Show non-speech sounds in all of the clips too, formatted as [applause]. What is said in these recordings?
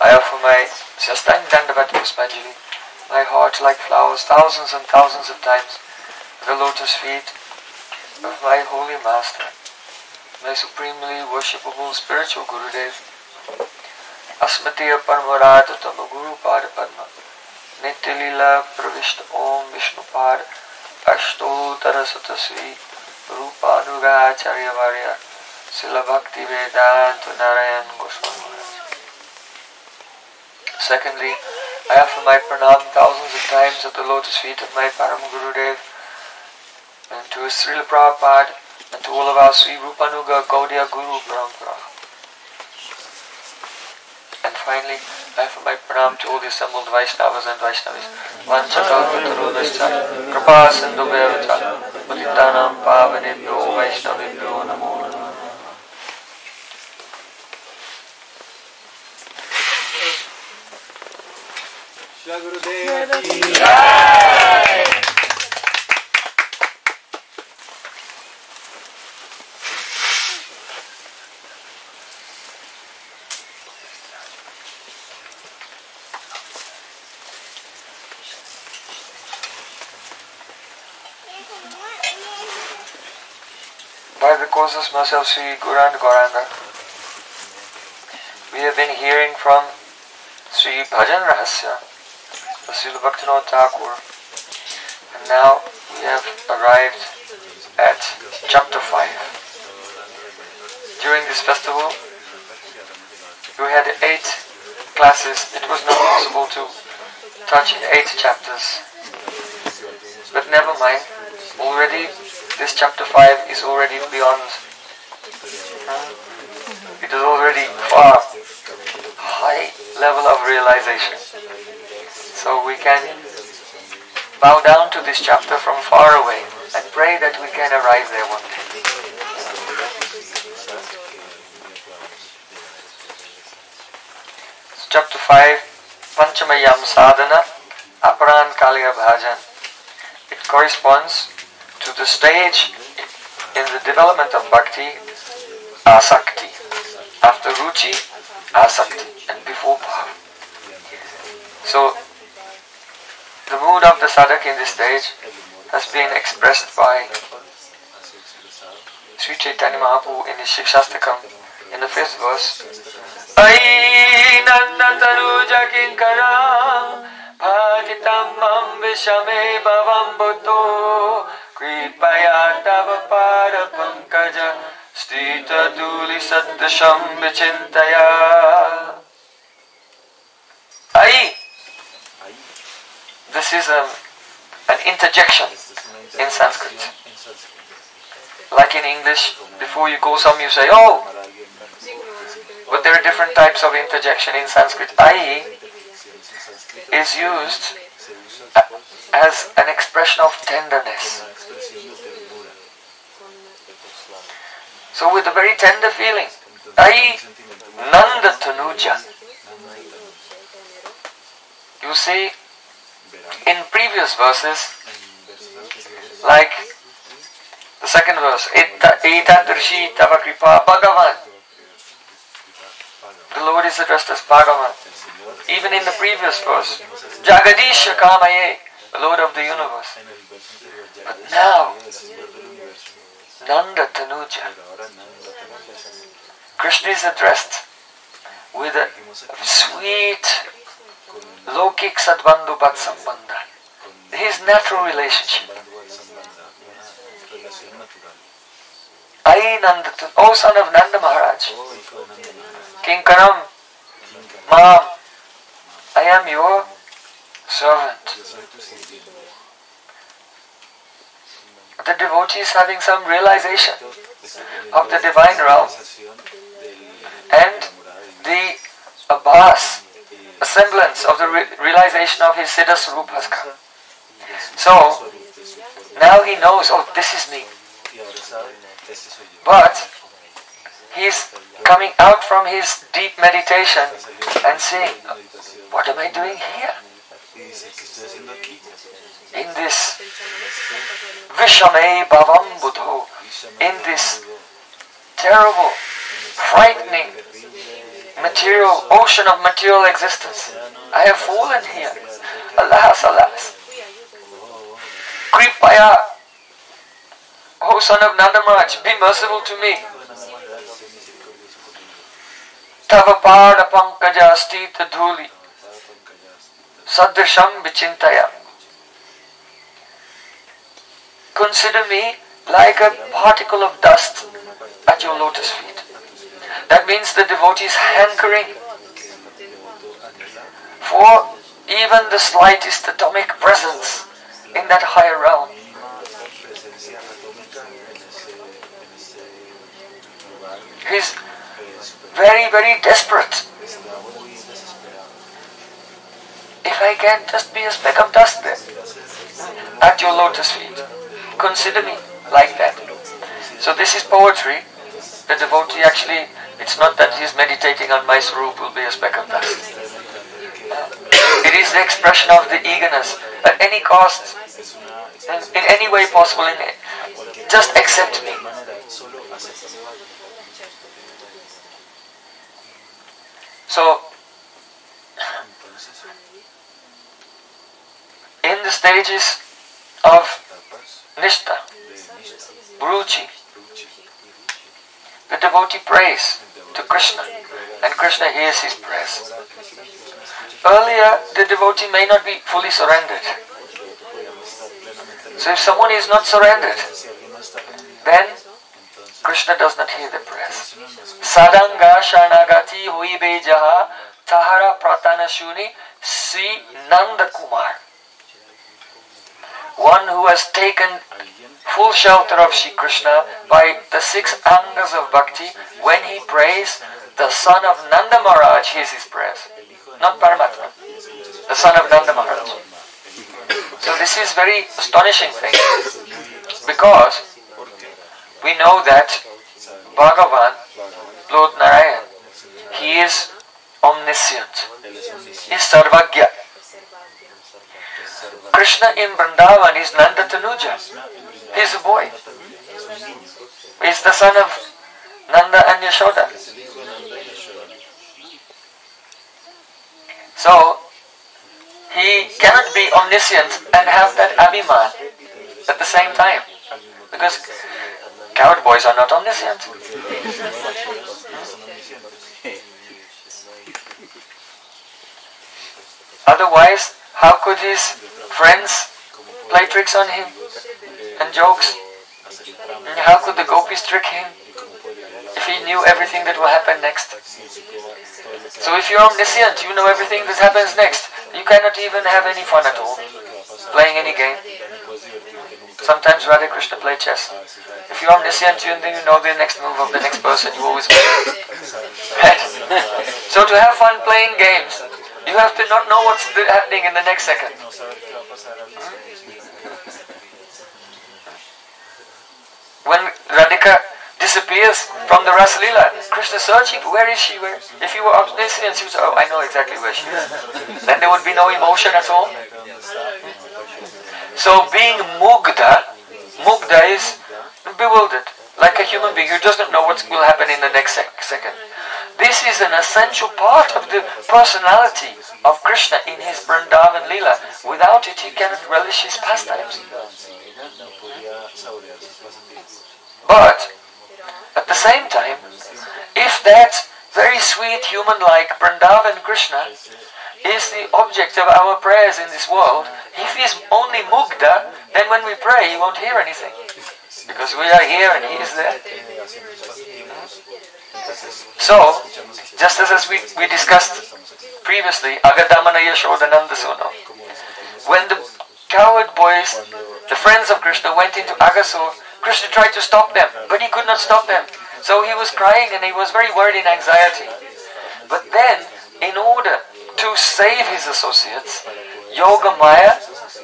I offer my Sastang Dandavat Puspanjali, my heart like flowers, thousands and thousands of times, the lotus feet of my holy master, my supremely worshipable spiritual Gurudev, Asmatiya Parmarata Tama Guru Pada Padma, Nityalila Pravishta Om Vishnu Pad, Ashtotara Satasvi, Rupanuga Acharya Varya, Srila Bhakti Vedanta Narayan Goswami. Secondly, I offer my pranam thousands of times at the lotus feet of my Param Gurudev and to His Srila Prabhupada and to all of our Sri Rupanuga Gaudiya Guru Parampara. And finally, I offer my pranam to all the assembled Vaishnavas and Vaishnavis. Vanchakalpatarunascha, Kripa Sindhubhyavacha, Patitanam Pavanebhyo Vaishnavibhyo Namo By the causes myself Sri Gurand Gauranga, we have been hearing from Sri Bhajan Rahasya, Thakur, and now we have arrived at chapter 5. During this festival, we had eight classes, it was not possible to touch eight chapters. But never mind, already this chapter 5 is already beyond. It is already far high level of realization. So we can bow down to this chapter from far away and pray that we can arrive there one day. Chapter 5 Panchamayam Sadhana Aparan Kaliya Bhajan. It corresponds to the stage in the development of bhakti, asakti. After ruchi, asakti, the sadhak in this stage has been expressed by Sri Chaitanya Mahaprabhu in his Shikshastakam in the fifth verse. Ai nanda tanuja kinkara bhagitam mam vishame bhavam bhuto kripaya tava pada pankaja stita duli saddasham vichintaya Ai This is a, an interjection in Sanskrit. Like in English, before you go some you say, oh, but there are different types of interjection in Sanskrit. Ai is used as an expression of tenderness. So with a very tender feeling, Ai Nanda Tanuja. You see, previous verses, like the second verse, Etadrishi Tava Kripa Bhagavan. The Lord is addressed as Bhagavan. Even in the previous verse, Jagadisha Kamaye, the Lord of the universe. But now, Nanda Tanuja, Krishna is addressed with a sweet Lokik Bhat Sambandha. His natural relationship. Ai Nanda, O son of Nanda Maharaj, Kinkaram, Mom, I am your servant. The devotee is having some realization of the divine realm and the abhas, a semblance of the re- realization of his Siddha Swarup has come. So, now he knows, oh, this is me. But he's coming out from his deep meditation and saying, What am I doing here? In this Vishame Bhavam Buddho, in this terrible, frightening material ocean of material existence. I have fallen here. Alas, alas. Kripaya, O oh, son of Nanda be merciful to me. Tava pada pankaja stita dhuli sadrasham vichintaya. Consider me like a particle of dust at your lotus feet. That means the devotee is hankering for even the slightest atomic presence in that higher realm. He's very, very desperate. If I can just be a speck of dust there at your lotus feet, consider me like that. So this is poetry. The devotee actually, it's not that he's meditating on my swarup will be a speck of dust. It is the expression of the eagerness at any cost, in any way possible, in it. just accept me. So, in the stages of Nishta, Ruchi, the devotee prays to Krishna and Krishna hears his prayers. Earlier, the devotee may not be fully surrendered. So if someone is not surrendered, then Krishna does not hear the prayers. Sadanga shanagati hui bejaha Tahara Pratanashuni Sri Nanda Kumar. One who has taken full shelter of Shri Krishna by the six angas of bhakti when he prays the son of Nanda Maharaj hears his prayers. Not Paramatma. The son of Nanda Maharaj. So this is very astonishing thing. Because we know that Bhagavan, Lord Narayan, he is omniscient. He is Sarvagya. Krishna in Vrindavan is Nanda Tanuja. He is a boy. He is the son of Nanda and Yashoda. So, he cannot be omniscient and have that abhiman at the same time. Because coward boys are not omniscient. Otherwise, how could his friends play tricks on him and jokes? And how could the gopis trick him he knew everything that will happen next? So if you're omniscient, you know everything that happens next. You cannot even have any fun at all, playing any game. Sometimes Radha Krishna play chess. If you're omniscient, you you know the next move of the next person, you always win. [laughs] so to have fun playing games, you have to not know what's happening in the next second. Hmm? When Radhika disappears from the Rasalila, Krishna searching, where is she? Where? If you were omniscient, she would say, oh, I know exactly where she is. Then there would be no emotion at all. So being mugda, mugda is bewildered, like a human being who doesn't know what will happen in the next sec second. This is an essential part of the personality of Krishna in his Vrindavan Leela. Without it, he cannot relish his pastimes. But, at the same time, if that very sweet human-like Vrindavan Krishna is the object of our prayers in this world, if he is only mugda, then when we pray, he won't hear anything. Because we are here and he is there. So, just as, we, we discussed previously, Agadamana Yashodananda Sono, when the coward boys, the friends of Krishna, went into Aghasur, Krishna tried to stop them, but he could not stop them. So he was crying and he was very worried in anxiety. But then, in order to save his associates, Yoga Maya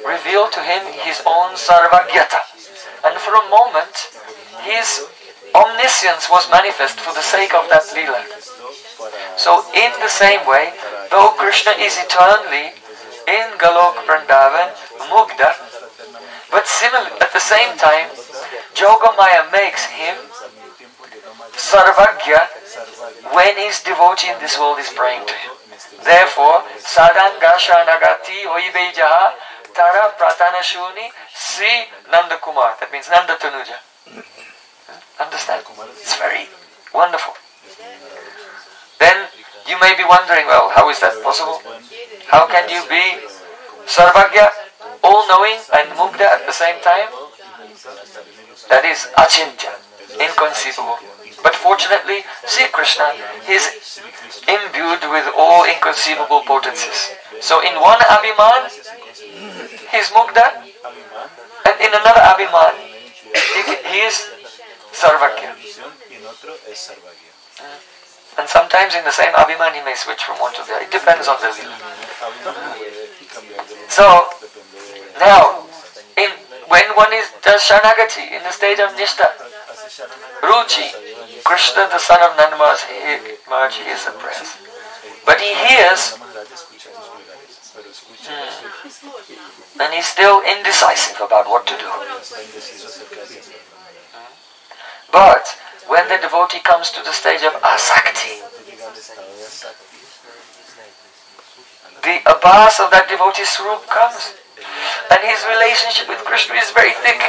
revealed to him his own Sarvagyata. And for a moment, his omniscience was manifest for the sake of that lila. So in the same way, though Krishna is eternally in Golok Vrindavan, Mugda, but similar, at the same time, Yogamaya makes him Sarvagya when his devotee in this world is praying to him. Therefore, Sadanga Shanagati Hoibejaha Tara Pratanashuni Sri Nanda Kumar. That means Nanda Tanuja. Understand? It's very wonderful. Then you may be wondering, well, how is that possible? How can you be Sarvagya, all-knowing and Mugda at the same time? That is Achintya, inconceivable. But fortunately, Sri Krishna is imbued with all inconceivable potencies. So in one Abhiman, he is Mugda, and in another Abhiman, he, he is Sarvagya. And sometimes in the same Abhiman he may switch from one to the other. It depends on the lila. So, now, in, when one is does Shanagati in the stage of Nishta, Ruchi, Krishna the son of Nanda Maharaj the prayers. But he hears hmm, and he's still indecisive about what to do. But when the devotee comes to the stage of asakti, the abhas of that devotee's swarup comes. And his relationship with Krishna is very thick.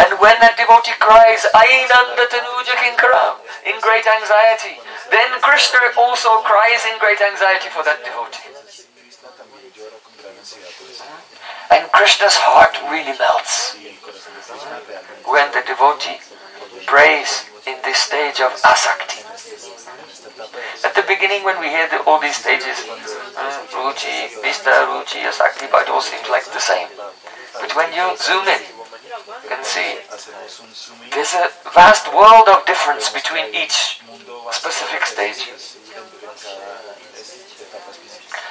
And when that devotee cries, Ainanda Tanuja Kinkaram, in great anxiety, then Krishna also cries in great anxiety for that devotee. And Krishna's heart really melts when the devotee prays in this stage of asakti. At the beginning, when we hear the, all these stages, um, Ruchi, Nishta, Ruchi, Asakti, but it all seems like the same. But when you zoom in, you can see there's a vast world of difference between each specific stage.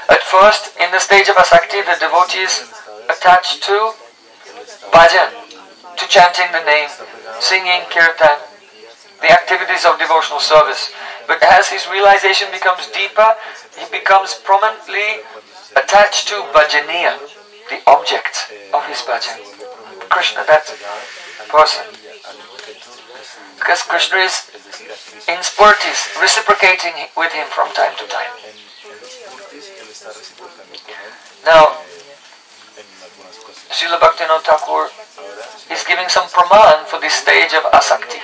At first, in the stage of Asakti, the devotees attached to bhajan, to chanting the name, singing kirtan, the activities of devotional service. But as his realization becomes deeper, he becomes prominently attached to bhajaniya, the object of his bhajan. Krishna, that person. Because Krishna is in spurtis, reciprocating with him from time to time. Now. Srila Bhaktivinoda Thakur is giving some praman for this stage of asakti.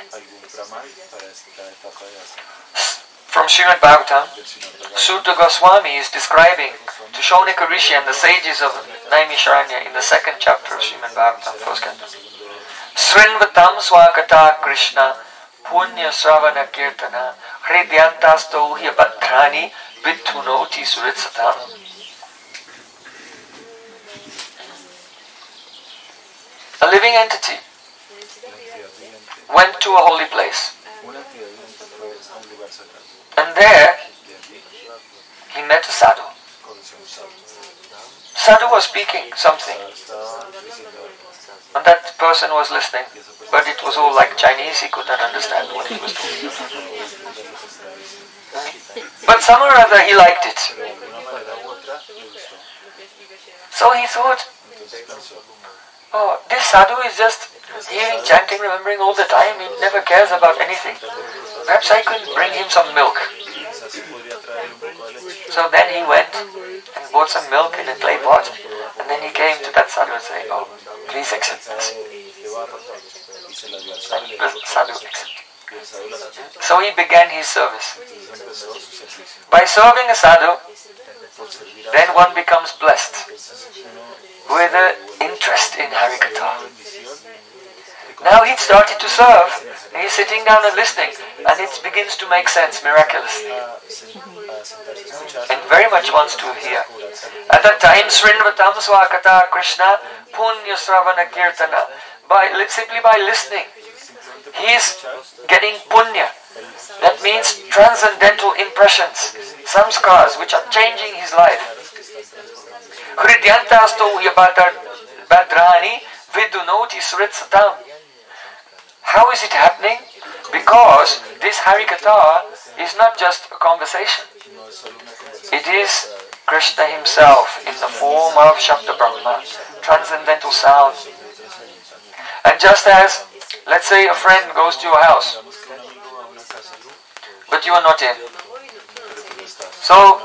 From Srimad Bhagavatam, Suta Goswami is describing to Rishi and the sages of Naimisharanya in the second chapter of Srimad Bhagavatam, first canto. Srinvatam swakata Krishna punya sravana kirtana hridyantasto hyabadrani vidhunoti suritsatam. A living entity went to a holy place, and there he met sadhu. Sadhu was speaking something, and that person was listening, but it was all like Chinese, he could not understand what he was doing. But somehow or other he liked it. So he thought, oh, this sadhu is just hearing, chanting, remembering all the time, he never cares about anything. Perhaps I could bring him some milk. So then he went and bought some milk in a clay pot, and then he came to that sadhu and said, oh, please accept this. sadhu. So he began his service. By serving a sadhu, then one becomes blessed with an interest in Harikatha. Now he started to serve, he's sitting down and listening, and it begins to make sense miraculously, and very much wants to hear. At that time, Srinvatam Swakata Krishna Punya Sravana Kirtana, by, simply by listening, he is getting punya. That means transcendental impressions, samskars, which are changing his life. Hridyantasto Badrani Vidunoti Sritsatam. How is it happening? Because this Harikatha is not just a conversation. It is Krishna himself in the form of Shabda Brahma, transcendental sound. And just as, let's say a friend goes to your house, but you are not in. So,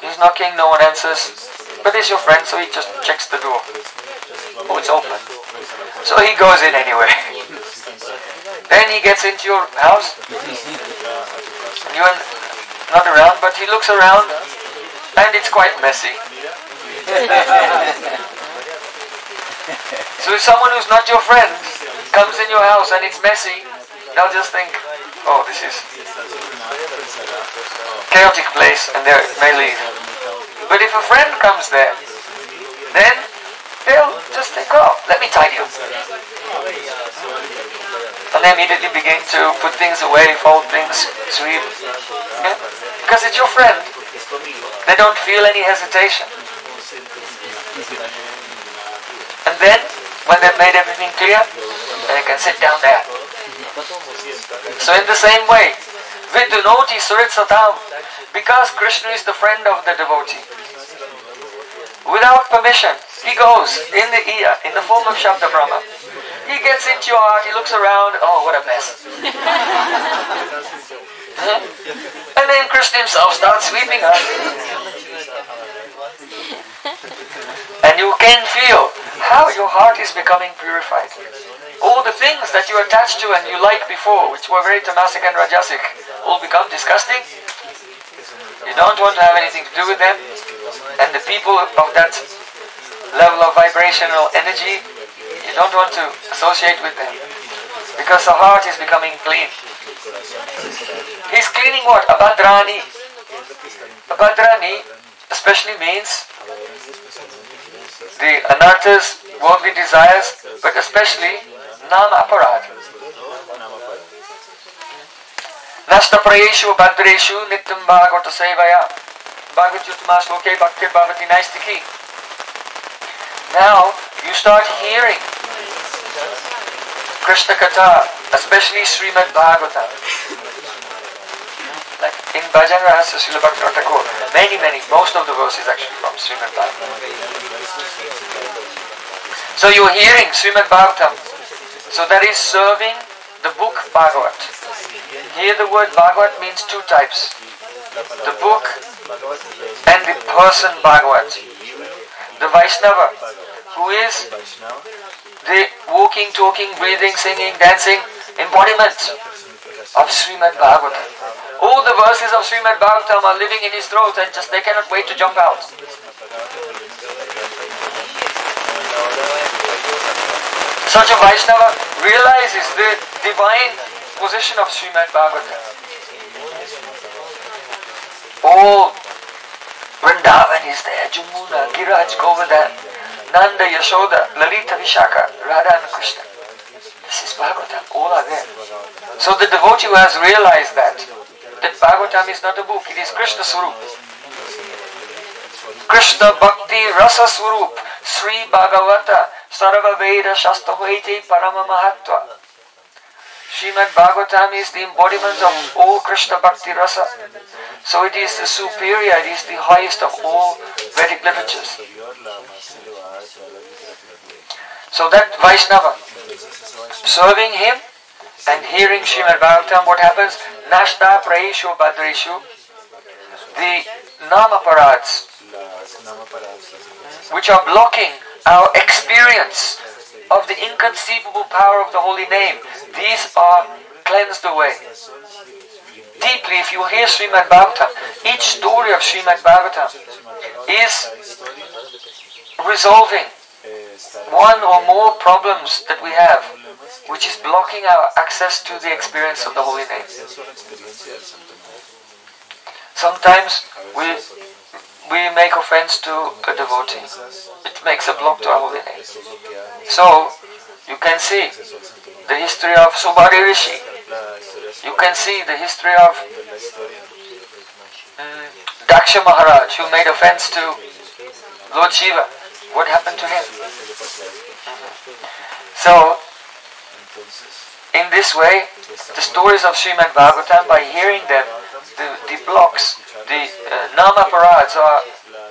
he's knocking, no one answers. But it's your friend, so he just checks the door. Oh, it's open. So he goes in anyway. [laughs] Then he gets into your house, Entra a tu casa, and you're not around, but he looks around, and it's quite messy. [laughs] So if someone who's not your friend comes in your house and it's messy, they'll just think, oh, this is y estás ordenado, pensará, chaotic place, and they may leave. claro, muy caótico. But if a friend comes there, then they'll just think, oh, let me tidy up. And they immediately begin to put things away, fold things, sweep. Yeah? Because it's your friend. They don't feel any hesitation. And then, when they've made everything clear, they can sit down there. So in the same way, Vidunoti Suritsatam, because Krishna is the friend of the devotee. Without permission, he goes in the ear, in the form of Shabda Brahma. He gets into your heart, he looks around, oh, what a mess. [laughs] And then Krishna himself starts sweeping up. and you can feel how your heart is becoming purified. All the things that you attached to and you liked before, which were very tamasic and rajasic, all become disgusting. You don't want to have anything to do with them. And the people of that level of vibrational energy, you don't want to associate with them. Because the heart is becoming clean. He's cleaning what? Abhadrani. Abhadrani especially means the anarthas, worldly desires, but especially nama aparad. Nasta prayeshu bhadreshu nityam bhagavata sevaya. Bhagavatyutma sloke bhakti bhavati naistiki. Now you start hearing Krishna Katha, especially Srimad Bhagavatam. Like in Bhajan Rahasya Srila Bhaktivinoda Thakur, many, many, most of the verses actually from Srimad Bhagavatam. So you're hearing Srimad Bhagavatam. So that is serving the book Bhagavat. Here the word Bhagavat means two types. The book and the person Bhagavat. The Vaishnava, who is the walking, talking, breathing, singing, dancing embodiment of Srimad Bhagavatam. All the verses of Srimad Bhagavatam are living in his throat and just they cannot wait to jump out. Such a Vaishnava realizes the divine position of Srimad Bhagavatam. All Vrindavan is there, Jamuna, Giraj, Govardhan, Nanda, Yashoda, Lalita, Vishaka, Radha and Krishna. This is Bhagavatam, all are there. So the devotee who has realized that, that Bhagavatam is not a book, it is Krishna Swarup. Krishna Bhakti Rasa Swarup, Sri Bhagavata, Sarva Veda Shastra Hoiti Parama Mahatva. Srimad Bhagavatam is the embodiment of all Krishna Bhakti Rasa. So it is the superior, it is the highest of all Vedic literatures. So that Vaishnava, serving him and hearing Srimad Bhagavatam, what happens? Nashta Praeshu Badreshu, the Namaparads, which are blocking our experience of the inconceivable power of the holy name, these are cleansed away. Deeply, if you hear Srimad Bhagavatam, each story of Srimad Bhagavatam is resolving one or more problems that we have, which is blocking our access to the experience of the holy name. Sometimes we we make offense to a devotee. It makes a block to our holy name. So you can see the history of Saubhari Rishi. You can see the history of um, Daksha Maharaj who made offense to Lord Shiva. What happened to him? So, in this way, the stories of Srimad Bhagavatam, by hearing them, the, the blocks, the uh, nama parads are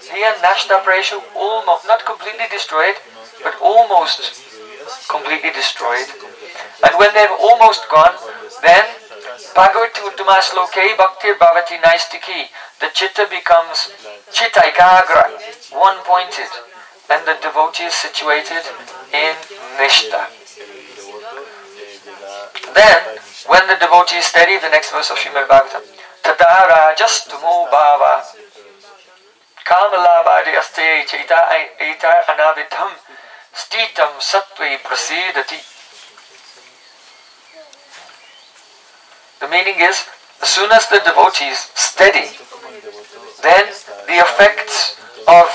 here Nashta Preshu almost, not completely destroyed, but almost completely destroyed. And when they've almost gone, then Bhagavati Uttama Sloke Bhaktir Bhavati Naistiki, the chitta becomes chitta ekagra, one pointed, and the devotee is situated in Nishta. Then, when the devotee is steady, the next verse of Srimad Bhagavatam, Tada Rajastumo Bhava Kamalabhadi Aste Chaita Aita Anavidham Stitam Sattve Prasidati. The meaning is, as soon as the devotee is steady, then the effects of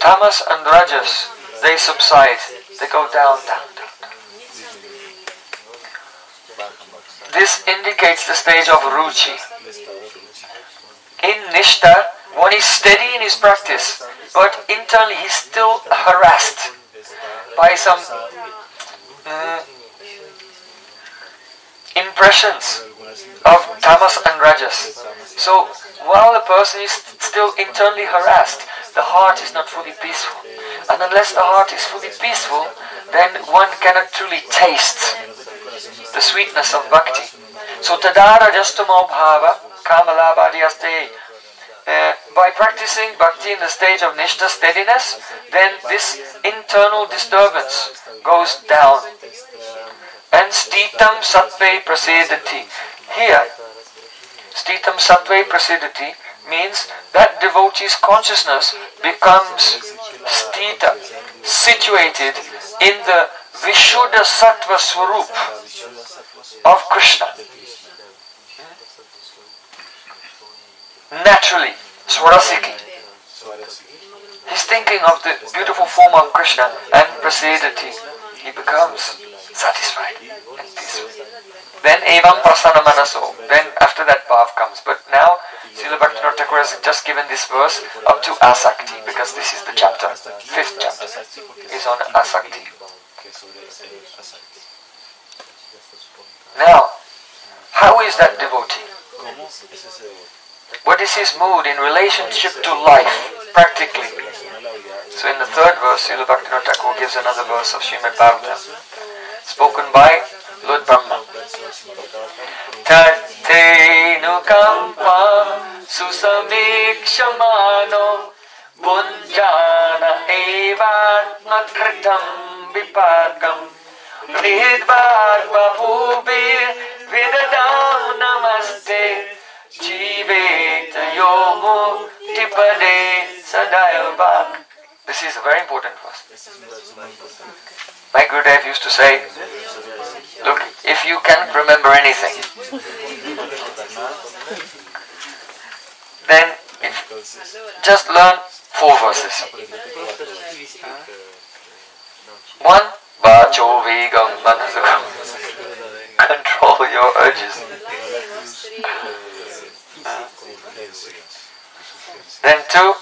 tamas and rajas, they subside, they go down, down, down. This indicates the stage of ruchi. In nishta, one is steady in his practice, but internally he's still harassed by some mm, impressions of tamas and rajas. So while the person is still internally harassed, the heart is not fully peaceful. And unless the heart is fully peaceful, then one cannot truly taste the sweetness of bhakti. So tadara justamo bhava kamalabhadyaste. Uh, by practicing bhakti in the stage of nishta steadiness, then this internal disturbance goes down. And stitam prasidati. Here, stitam sattve prasidati means that devotee's consciousness becomes stita, situated in the Vishuddha Sattva Swarup of Krishna. Naturally, Swarasiki. He's thinking of the beautiful form of Krishna and Prasadati. He becomes satisfied. Then evam prasana manaso. Then after that bhav comes. But now Srila Bhaktivinoda Thakur has just given this verse up to Asakti because this is the chapter, fifth chapter, is on Asakti. Now, how is that devotee? What is his mood in relationship to life, practically? So in the third verse, Srila Bhaktivinoda Thakur gives another verse of Srimad Bhagavatam, spoken by Lord Brahma. Tattainukampa susamikshmano punjana evatmakritam vipakam hridvarvabhubir vidadam namaste jiveta yomu tipade sadayavak This is a very important verse. My Gurudev used to say, look, if you can't remember anything, then if, just learn four verses. One, Vacho Vigam Manasukam. Control your urges. Then two,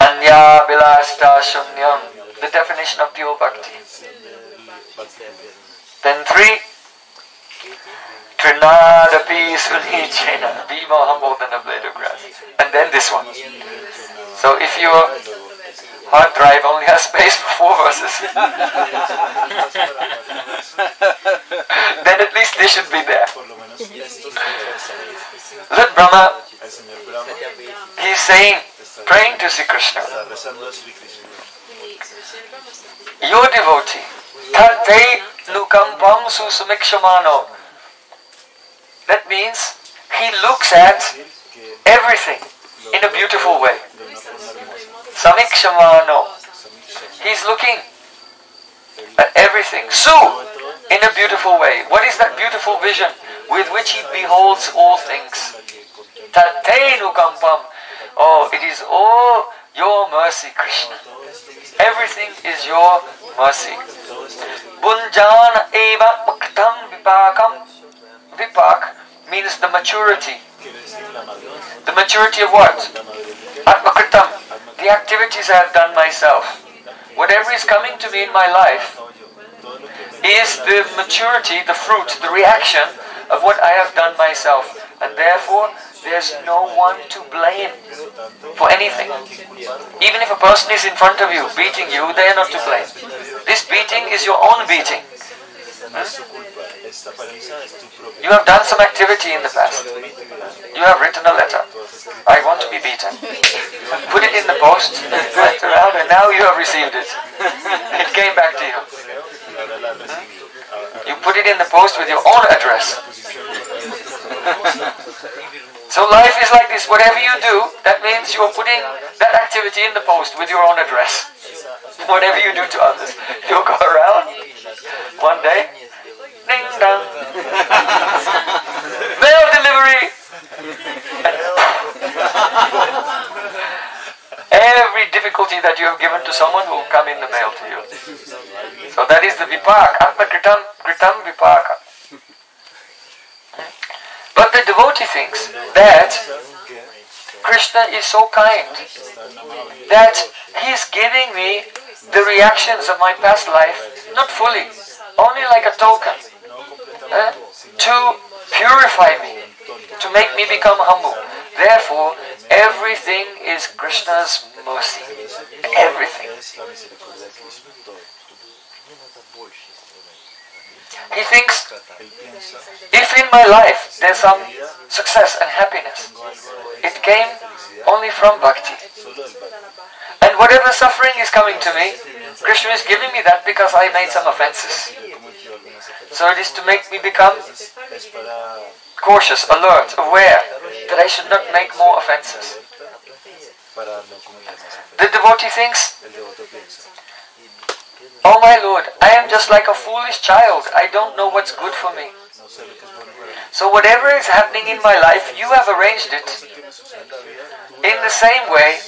Anya Bilasta Shunyam, the definition of pure bhakti. Then three, Trinadapi Sunichena, be more humble than a blade of grass. And then this one. So if your hard drive only has space for four verses, [laughs] then at least they should be there. Let Brahma, he's saying, praying to Sri Krishna, your devotee, Tate Nukampam Susamikshamano. That means he looks at everything in a beautiful way. Samikshamano. He's looking at everything. Su, in a beautiful way. What is that beautiful vision with which he beholds all things? Tatenukampam. Oh, it is all your mercy, Krishna. Everything is your mercy. Bunjana eva muktam vipakam. Vipak means the maturity. The maturity of what? Atmakritam. The activities I have done myself. Whatever is coming to me in my life is the maturity, the fruit, the reaction of what I have done myself. And therefore, there's no one to blame for anything. Even if a person is in front of you, beating you, they are not to blame. This beating is your own beating. You have done some activity in the past. You have written a letter. I want to be beaten. Put it in the post, [laughs] went around, and now you have received it. [laughs] It came back to you. You put it in the post with your own address. [laughs] So life is like this. Whatever you do, that means you are putting that activity in the post with your own address. Whatever you do to others, you'll go around one day, ding dong, [laughs] mail delivery. Every difficulty that you have given to someone will come in the mail to you. So that is the vipak, atma kritam, kritam vipaka. But the devotee thinks that Krishna is so kind that he is giving me the reactions of my past life, not fully, only like a token, eh, to purify me, to make me become humble. Therefore, everything is Krishna's mercy. Everything. He thinks, if in my life there's some success and happiness, it came only from bhakti. And whatever suffering is coming to me, Krishna is giving me that because I made some offenses. So it is to make me become cautious, alert, aware that I should not make more offenses. The devotee thinks, Oh my Lord, I am just like a foolish child. I don't know what's good for me. So whatever is happening in my life, you have arranged it in the same way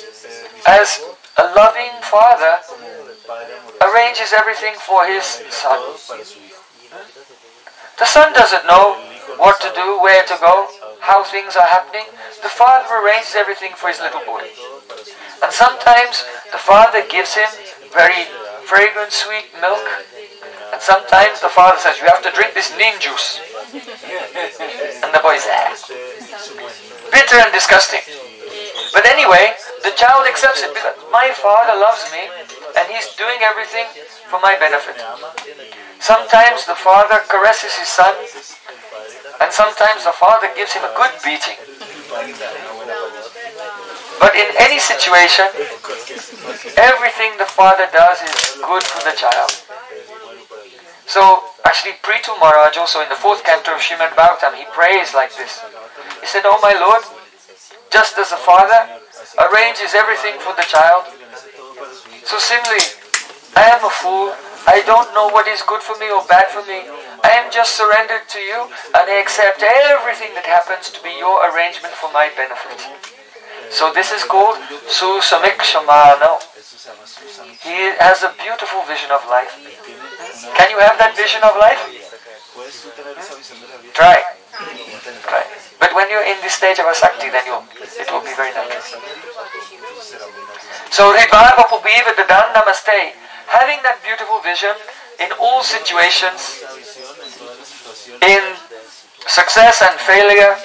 as a loving father arranges everything for his son. The son doesn't know what to do, where to go, how things are happening. The father arranges everything for his little boy. And sometimes the father gives him very fragrant, sweet milk. And sometimes the father says, You have to drink this neem juice. And the boy says, Este, Bitter and disgusting. But anyway, the child accepts it because my father loves me and he's doing everything for my benefit. Sometimes the father caresses his son, and sometimes the father gives him a good beating. But in any situation, everything the father does is good for the child. So, actually, Prithu Maharaj, also in the fourth canto of Srimad Bhagavatam, he prays like this. He said, Oh my Lord, just as the father arranges everything for the child, so similarly, I am a fool. I don't know what is good for me or bad for me. I am just surrendered to you and I accept everything that happens to be your arrangement for my benefit. So this is called. Eso se. He has a beautiful vision of life. Can you have that vision of life? Vida. Try. Try. But when you're in this stage of asakti, then you'll, it will be very natural. So Ridvarva Namaste, having that beautiful vision in all situations, in success and failure,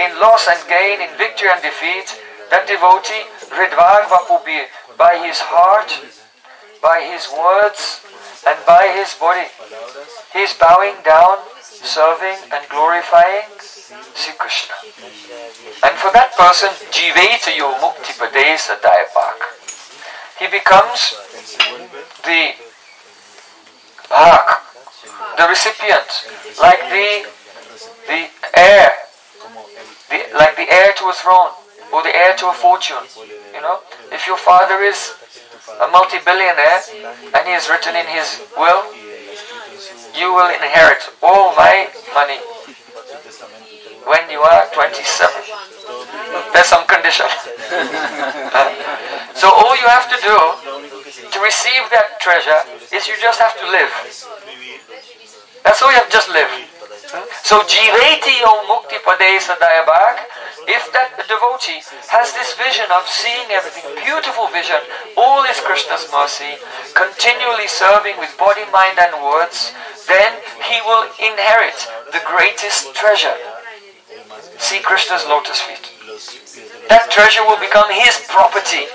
in loss and gain, in victory and defeat, that devotee, Ridvarva Pubi, by his heart, by his words, and by his body, he is bowing down, serving and glorifying Sri Krishna. And for that person, Jiveta Yo Mukti Padesa Dayapak. He becomes the Bhak, the recipient, like the the heir, the, like the heir to a throne or the heir to a fortune. You know, if your father is a multi-billionaire and he has written in his will, you will inherit all my money when you are 27. todo tu dinero. There's some condition. [laughs] so all you have to do to receive that treasure is you just have to live. That's all you have to just live. So jiveti o mukti pade sadayabhag. If that devotee has this vision of seeing everything, beautiful vision, all is Krishna's mercy, continually serving with body, mind and words, then he will inherit the greatest treasure. See Krishna's lotus feet. That treasure will become his property.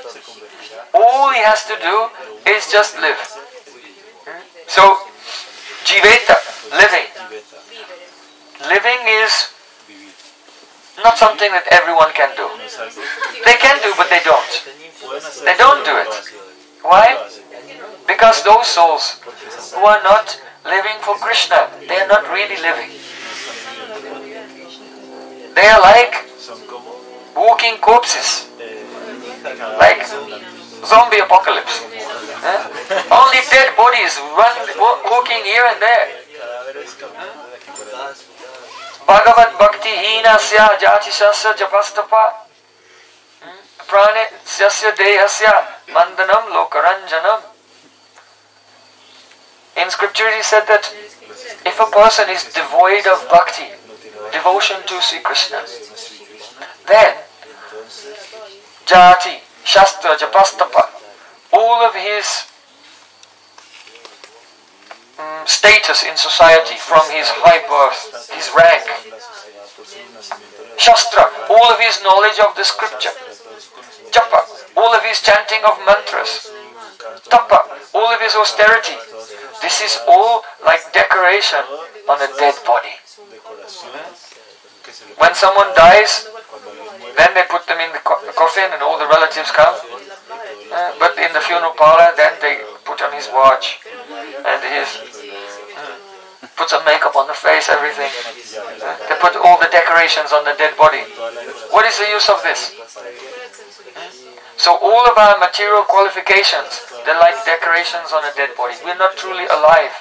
All he has to do is just live. Hmm? So, jiveta, living. Living is not something that everyone can do. They can do, but they don't. They don't do it. Why? Because those souls who are not living for Krishna, they are not really living. They are like walking corpses, like zombie apocalypse. Only dead bodies run walking here and there. Caminando de aquí para allá. Bhagavad Bhakti Hinasya Jatisasya Japastapa hmm? Prane Syasya Dehasya Mandanam Lokaranjanam. In scripture is said that if a person is devoid of bhakti, devotion to Sri Krishna, then Jati, Shastra, Japastapa, all of his status in society from his high birth, his rank. Shastra, all of his knowledge of the scripture, Japa, all of his chanting of mantras, Tapa, all of his austerity. This is all like decoration on a dead body. When someone dies, then they put them in the co- coffin and all the relatives come. Uh, but in the funeral parlor, then they put on his watch and his put some makeup on the face, everything. Uh, they put all the decorations on the dead body. What is the use of this? So all of our material qualifications, they're like decorations on a dead body. We're not truly alive.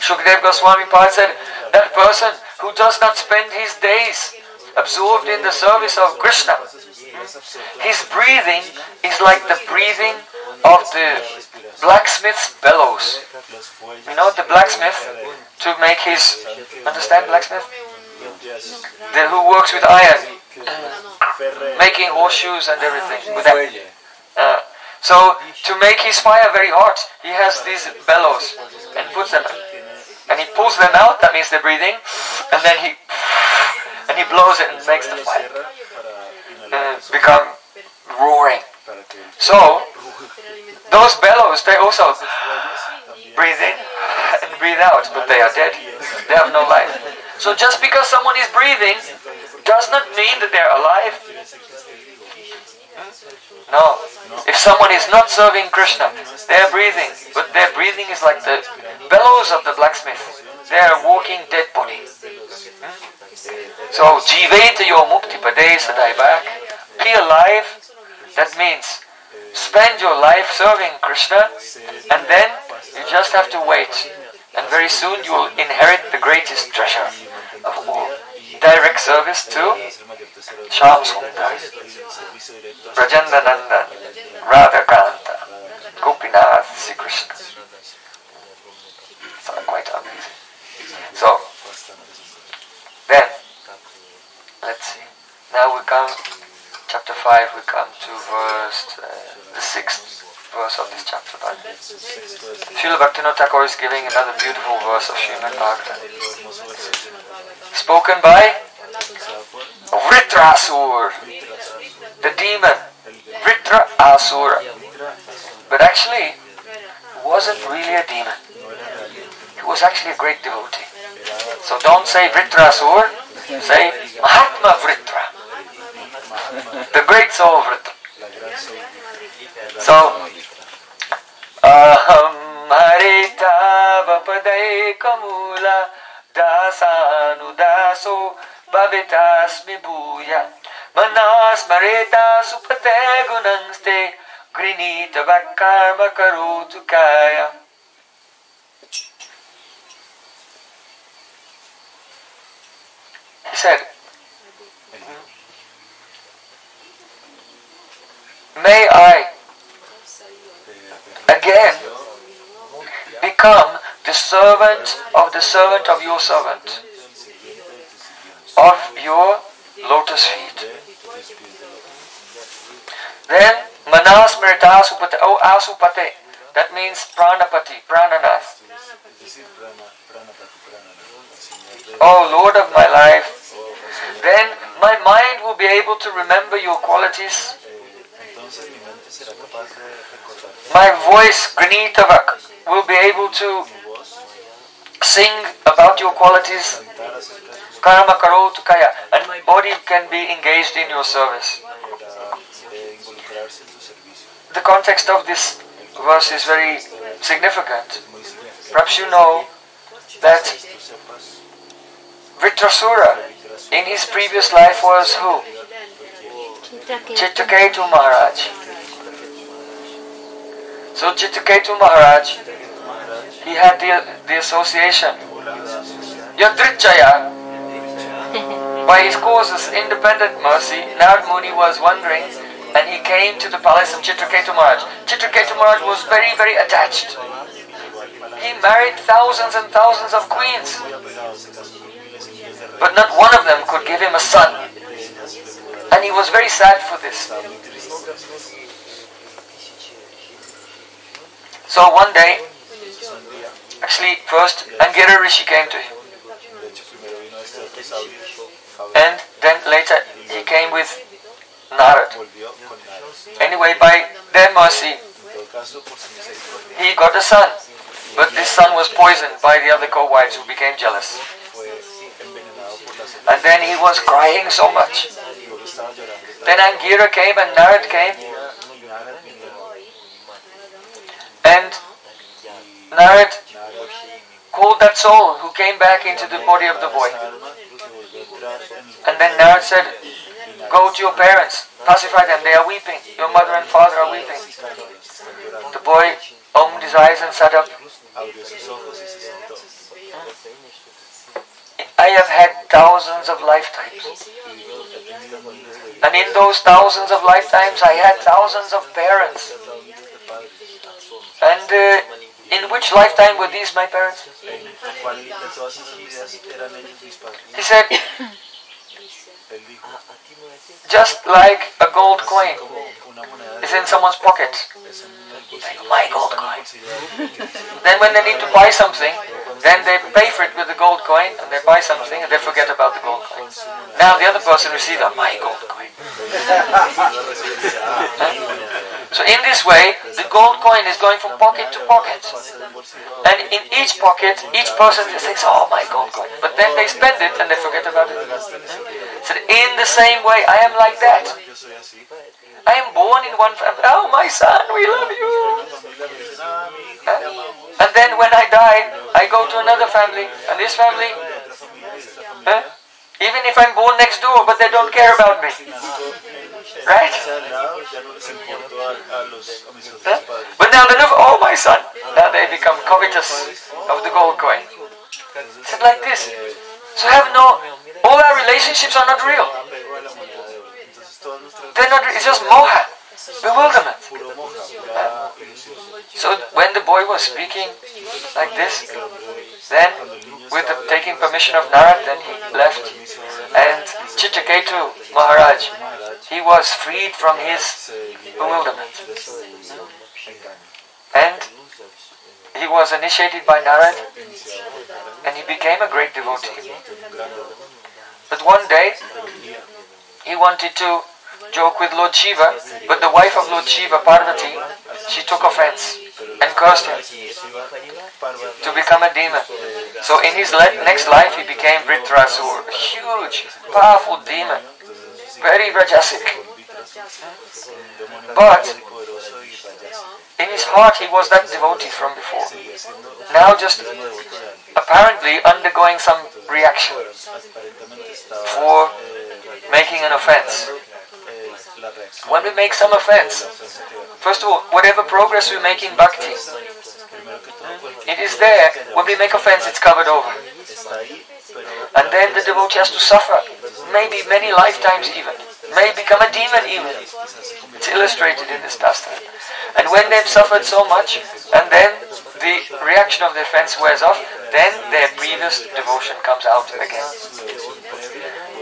Shukdev Goswami Pad said, that person who does not spend his days absorbed in the service of Krishna, his breathing is like the breathing of the blacksmith's bellows. You know the blacksmith to make his understand blacksmith? The who works with iron, making horseshoes and everything. With that. Uh, so to make his fire very hot, he has these bellows and puts them, and he pulls them out. That means they're breathing, and then he and he blows it and makes the fire uh, become roaring. So those bellows, they also breathe in and [laughs] breathe out, but they are dead. They have no life. So just because someone is breathing does not mean that they're alive. No. If someone is not serving Krishna, they're breathing, but their breathing is like the bellows of the blacksmith. They are walking dead body. So jiveta yo mukti pade sadai back. Be alive. That means spend your life serving Krishna, and then you just have to wait. And very soon you will inherit the greatest treasure of all. Direct service to Sham Sundar, Brajandananda, Radhakanta, Gopinath, Sri Krishna. So quite amazing. So then, let's see. Now we come, chapter 5, we come to verse, uh, the sixth verse of this chapter. But Srila Bhaktivinoda is giving another beautiful verse of Srimad Bhagavatam. Spoken by Vritrasur, the demon, Vritra Asura. But actually, he wasn't really a demon. He was actually a great devotee. So don't say Vritrasur, say Mahatma Vritra, the great soy So, Aham Haritava Padai Kamula Dasanu Daso Bhavitasmi Bhuya Manas Mareta Supate Gunangste Grinita Vakarma Karotu Kaya. He said, May I again become the servant of the servant of your servant, of your lotus feet. Then Manas Mrita Asupate, oh Asupate, that means Pranapati, Prananath. es decir prana pranapati pranana el señor de Oh Lord of my life, then my mind will be able to remember your qualities. My voice, Granitavak, will be able to sing about your qualities. Karma Karotu Kaya, and my body can be engaged in your service. The context of this verse is very significant. Perhaps you know that Vritrasura in his previous life was who? Chitraketu Maharaj. So Chitraketu Maharaj, he had the, the association, Yadrichaya. [laughs] By his causes, independent mercy, Narad Muni was wandering and he came to the palace of Chitraketu Maharaj. Chitraketu Maharaj was very, very attached. He married thousands and thousands of queens, but not one of them could give him a son. And he was very sad for this. So one day, actually, first Angira Rishi came to him, and then later he came with Narad. Nara Anyway, by their mercy, he got a son, but this son was poisoned by the other co-wives who became jealous. And then he was crying so much. Then Angira came and Narad came, and Narad called that soul who came back into the body of the boy. And then Narad said, Go to your parents, pacify them. They are weeping. Your mother and father are weeping. The boy opened his eyes and sat up. I have had thousands of lifetimes. Y he tenido miles de And in those thousands of lifetimes, I had thousands of parents. And uh, in which lifetime were these my parents? He said, just like a gold coin is in someone's pocket. bolsillo, My gold coin. Then when they need to buy something, then they pay for it with the gold coin, and they buy something, and they forget about the gold coin. Now the other person receives a my gold coin. So in this way, the gold coin is going from pocket to pocket. And in each pocket, each person thinks, oh, my gold coin. But then they spend it and they forget about it. So in the same way, I am like that. I am born in one family. Oh, my son, we love you. And then when I die, I go to another family. And this family, huh? Even if I'm born next door, but they don't care about me. Right? But now they know, oh, my son. Now they become covetous of the gold coin. It's like this. So have no, all our relationships are not real. They're not, it's just moha, bewilderment. So when the boy was speaking like this, then with the taking permission of Narad, then he left. And Chitraketu Maharaj, he was freed from his bewilderment. And he was initiated by Narad and he became a great devotee. But one day he wanted to joke with Lord Shiva, but the wife of Lord Shiva, Parvati, she took offense and cursed him to become a demon. So in his next life he became Vritrasur, a huge, powerful demon, very Rajasic. But-. In his heart he was that devotee from before. Now just apparently undergoing some reaction for making an offense. When we make some offense, first of all, whatever progress we make in bhakti, it is there. When we make offense, it's covered over. And then the devotee has to suffer, maybe many lifetimes even, may become a demon even. It's illustrated in this pastime. And when they've suffered so much, and then the reaction of the offense wears off, then their previous devotion comes out again.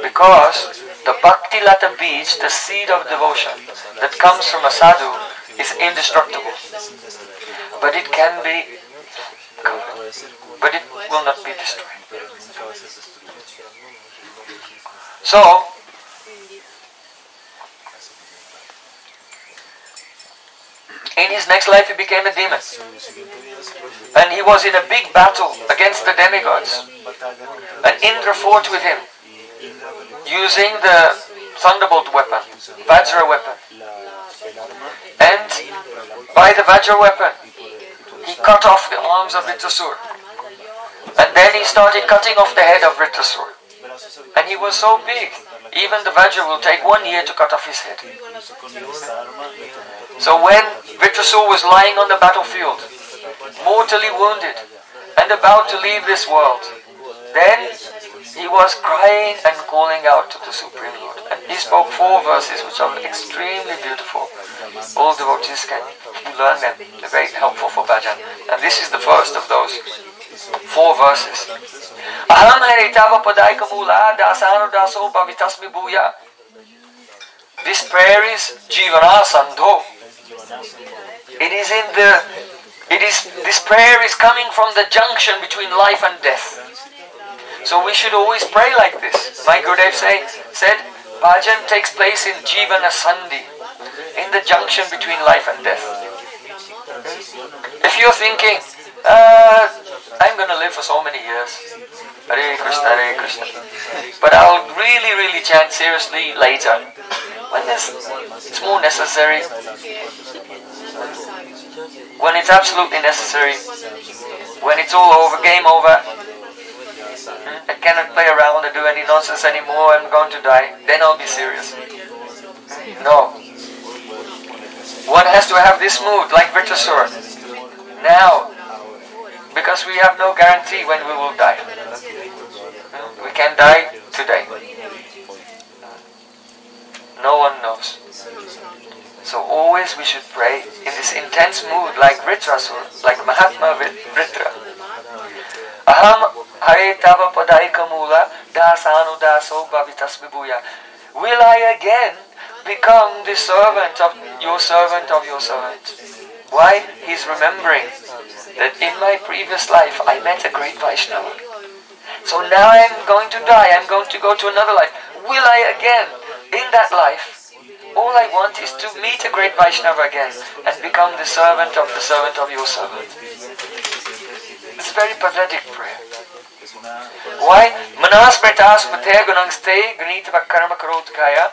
Because the Bhakti Lata bija, the seed of devotion that comes from a sadhu, is indestructible. But it can be but it will not be destroyed. So, in his next life he became a demon. And he was in a big battle against the demigods. And Indra fought with him using the thunderbolt weapon, Vajra weapon. And by the Vajra weapon, he cut off the arms of Vritrasur. And then he started cutting off the head of Vritrasur. And he was so big, even the Vajra will take one year to cut off his head. So when Vritrasur was lying on the battlefield, mortally wounded, and about to leave this world, then he was crying and calling out to the Supreme Lord. And he spoke four verses which are extremely beautiful. All devotees can learn them. They're very helpful for bhajan. And this is the first of those four verses. Aham daso bhavitasmi. This prayer is jivana sandhi. It is in the it is this prayer is coming from the junction between life and death. So we should always pray like this. My Gurudev say, said, Bhajan takes place in Jivana Sandhi, in the junction between life and death. If you're thinking, uh, I'm going to live for so many years, Hare Krishna, Hare Krishna, but I'll really, really chant seriously later, when it's more necessary, when it's absolutely necessary, when it's all over, game over, I cannot play around and do any nonsense anymore, I'm going to die, then I'll be serious. No. One has to have this mood, like Vritrasura. Now, because we have no guarantee when we will die. We can die today. No one knows. So always we should pray in this intense mood like Vritrasura, like Mahatma Vritra. Aham Hare Tava Padaika Mula Dasanu Daso Bhavitas. Will I again become the servant of your servant of your servant? Why? He's remembering that in my previous life I met a great Vaishnava. So now I'm going to die, I'm going to go to another life. Will I again, in that life, all I want is to meet a great Vaishnava again and become the servant of the servant of your servant. It's a very pathetic prayer. Why? Manas pretas gunang stay ganita karma kaya.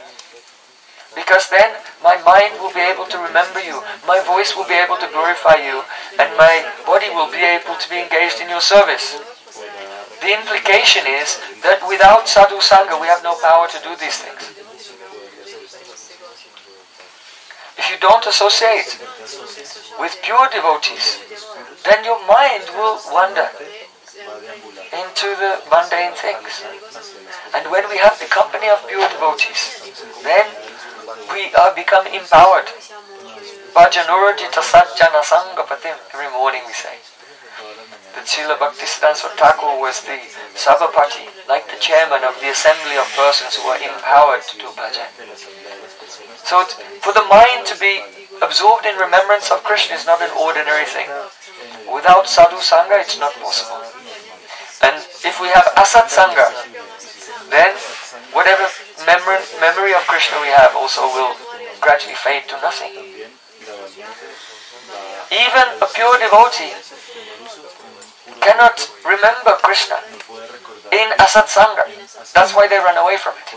Because then my mind will be able to remember you, my voice will be able to glorify you, and my body will be able to be engaged in your service. The implication is that without sadhu sangha we have no power to do these things. If you don't associate with pure devotees, then your mind will wander into the mundane things. And when we have the company of pure devotees, then we are become empowered. Every morning we say. That Srila Bhaktisiddhanta Thakur was the Sabhapati, like the chairman of the assembly of persons who are empowered to do bhajan. So for the mind to be absorbed in remembrance of Krishna is not an ordinary thing. Without sadhu sangha, it's not possible. And if we have asat sangha, then whatever memory, memory of Krishna we have also will gradually fade to nothing. Even a pure devotee cannot remember Krishna in asat sangha. That's why they run away from it.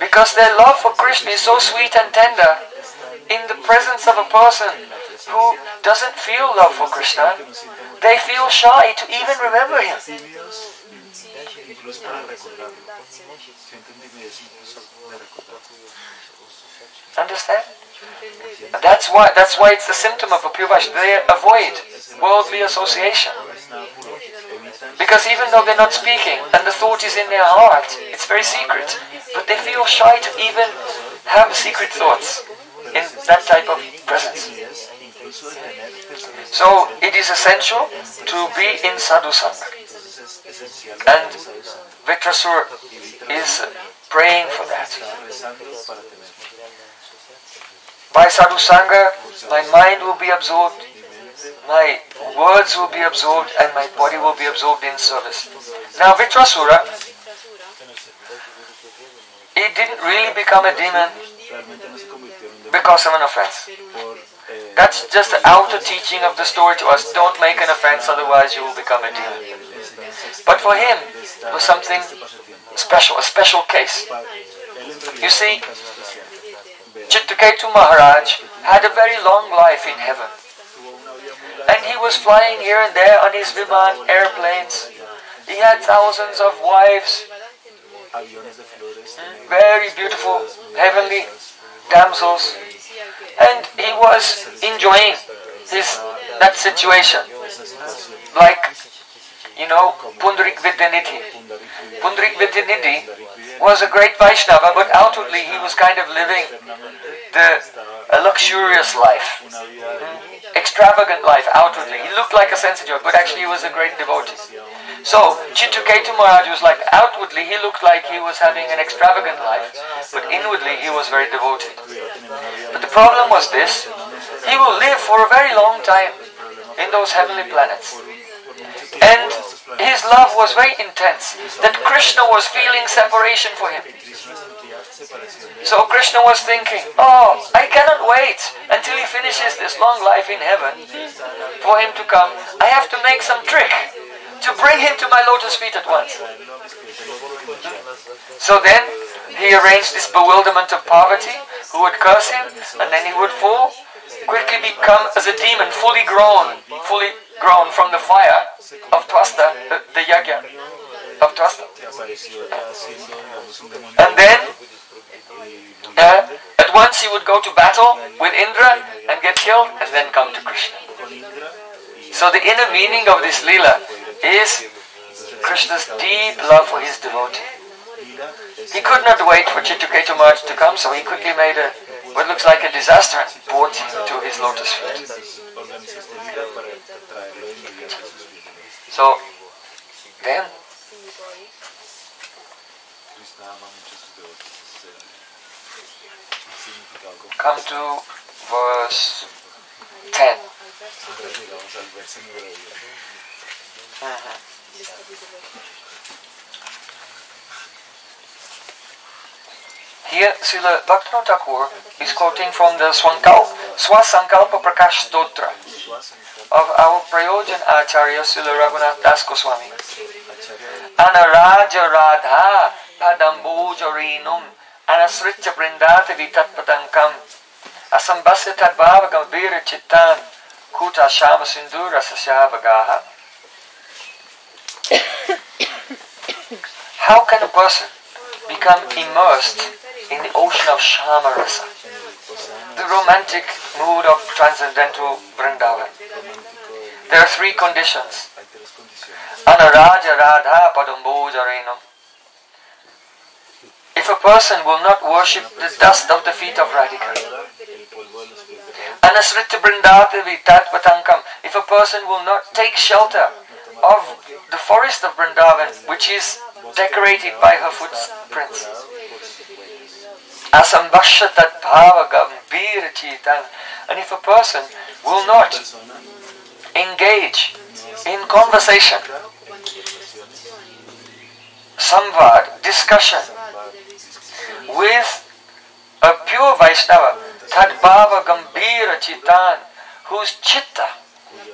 Because their love for Krishna is so sweet and tender in the presence of a person who doesn't feel love for Krishna, they feel shy to even remember him. Understand? That's why that's why it's the symptom of a pure Vaishnava. They avoid worldly association. Because even though they're not speaking and the thought is in their heart, it's very secret. But they feel shy to even have secret thoughts in that type of presence. So it is essential to be in sadhu sangha. And Vritrasur is praying for that. By sadhu sangha, my mind will be absorbed, my words will be absorbed, and my body will be absorbed in service. Now Vritrasura, he didn't really become a demon because of an offense. That's just the outer teaching of the story to us. Don't make an offense, otherwise you will become a demon. But for him, it was something special, a special case. You see, Chitraketu Maharaj had a very long life in heaven. And he was flying here and there on his Viman airplanes. He had thousands of wives, very beautiful, heavenly damsels. And he was enjoying his that situation. Like, you know, Pundarik Vidyanidhi. Pundarik Vidyanidhi was a great Vaishnava, but outwardly he was kind of living the a luxurious life, hmm? extravagant life outwardly. He looked like a sensitive, but actually he was a great devotee. So Chitraketu Maharaj was like outwardly he looked like he was having an extravagant life, but inwardly he was very devoted. But the problem was this: he will live for a very long time in those heavenly planets, and his love was very intense. That Krishna was feeling separation for him. So Krishna was thinking, oh, I cannot wait until he finishes this long life in heaven for him to come. I have to make some trick to bring him to my lotus feet at once. So then he arranged this bewilderment of Parvati, who would curse him, and then he would fall, quickly become as a demon, fully grown, fully grown from the fire of Twasta, the, the yagya. Un demonio. And then uh, at once he would go to battle with Indra and get killed and then come to Krishna. So the inner meaning of this lila is Krishna's deep love for his devotee. He could not wait for Chitraketu Maharaj to come, so he quickly made a what looks like a disaster and brought him to his lotus feet. So then come to verse 10. Ahora llegamos al verso número 10. Here, Srila Bhaktivinoda Thakur is quoting from the Swankal, Swasankalpa Prakash Stotra of our Prayojan Acharya Srila Raghunath Das Goswami. Anaraja Radha Padambojarinum Anasritya Brindata Vitatpadankam Asambhasya Tadbhava Gambhira Chittan Kuta Shama Sindura Sasyavagaha How can a person become immersed in the ocean of Shama Rasa, the romantic mood of transcendental Vrindavan? There are three conditions. Anaraja Radha Padambojarinam. If a person will not worship the dust of the feet of Radhika, Anasrita Brindatavi Tatpatankam, if a person will not take shelter of the forest of Vrindavan, which is decorated by her footprints. Asambhasha Tadbhava Gambhira Chitan, and if a person will not engage in conversation, samvad, discussion, with a pure Vaishnava, Tadbhava Gambhira Chitan, whose chitta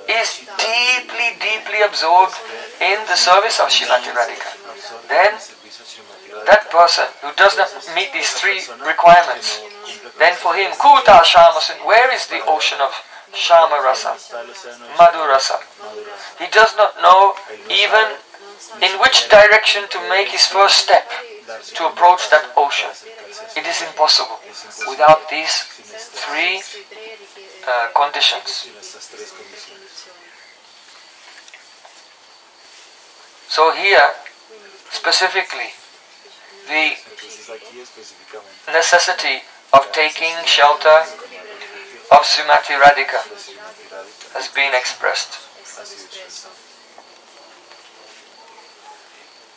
is deeply, deeply absorbed in the service of Srimati Radhika. Then that person who does not meet these three requirements, then for him, Kuta Shamasin, where is the ocean of Shama Rasa, Madhu Rasa? He does not know even in which direction to make his first step to approach that ocean. It is impossible without these three uh, conditions. So here, specifically, the necessity of taking shelter of Srimati Radhika has been expressed.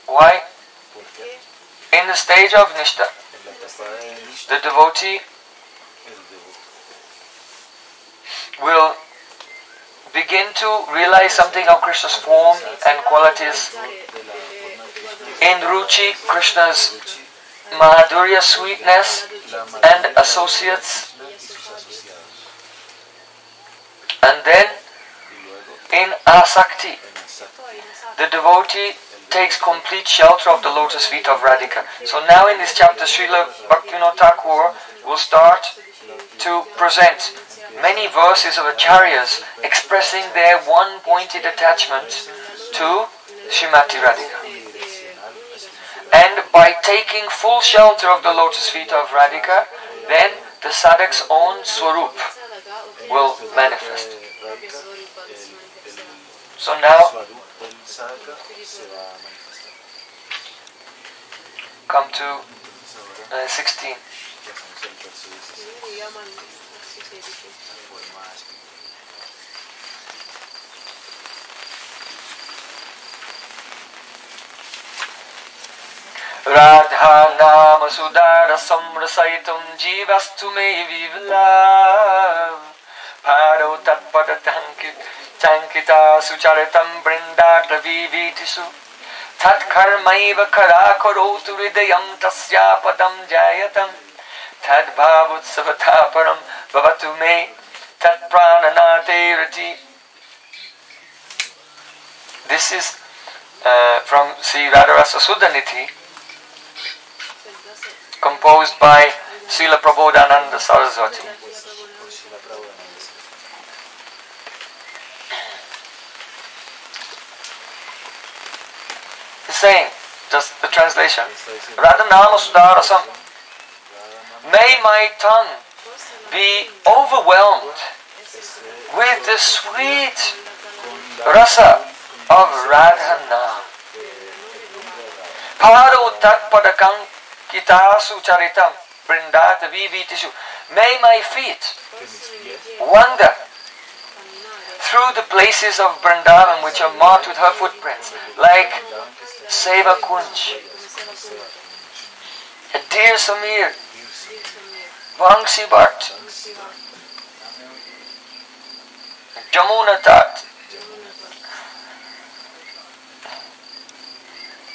Why? In the stage of Nishta, the devotee will begin to realize something of Krishna's form and qualities in Ruchi, Krishna's Mahadurya sweetness and associates, and then in Asakti, the devotee takes complete shelter of the lotus feet of Radhika. So now in this chapter, Srila Bhaktivinoda Thakur will start to present many verses of acharyas expressing their one-pointed attachment to Srimati Radhika. And by taking full shelter of the lotus feet of Radhika, then the sadhak's own swarup will manifest. So now come to uh, 16. pasamos al verso 16, la forma espiritual. Radha नाम सुदार संरसयितुं जीवस्तु मे विवला भारो तत्पद चङ्किता सुचरितं बृन्दाटवीवीतिषु तत्कर्मैव खरा करोतु हृदयं तस्यापदं जायतं तद्भावुत्सवता परं भवतु मे तत्प्राणनाते रति This is uh, from Sri Radharasa Sudhanidhi, composed by Srila Prabodhananda Saraswati. He's saying, just the translation, Radhanama Sudarasam May my tongue be overwhelmed with the sweet rasa of Radhanam. Paro tatpadakam kitasu charitam brindata vivitishu. May my feet wander through the places of Vrindavan which are marked with her footprints, like Seva Kunj, Dhir Samir, Vangsi Bhatt, Jamuna Tat,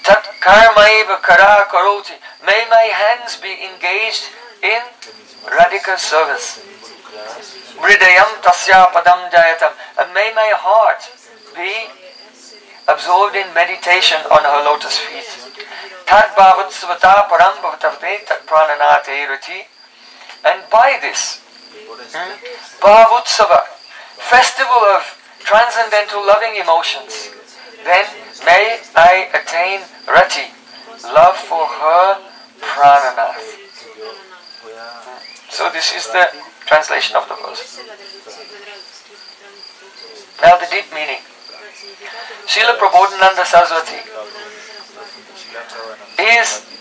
Tat Karmaiva Kara Karoti. May my hands be engaged in radical service. Hridayam tasya padam jayatam. And may my heart be absorbed in meditation on her lotus feet. Tad bhavatsvata param bhavatavte tat prananate rati. And by this, Bhavatsava, festival of transcendental loving emotions, then may I attain rati, love for her prananath. So this is the translation of the verse. Now the deep meaning. Srila Prabodhananda Saraswati is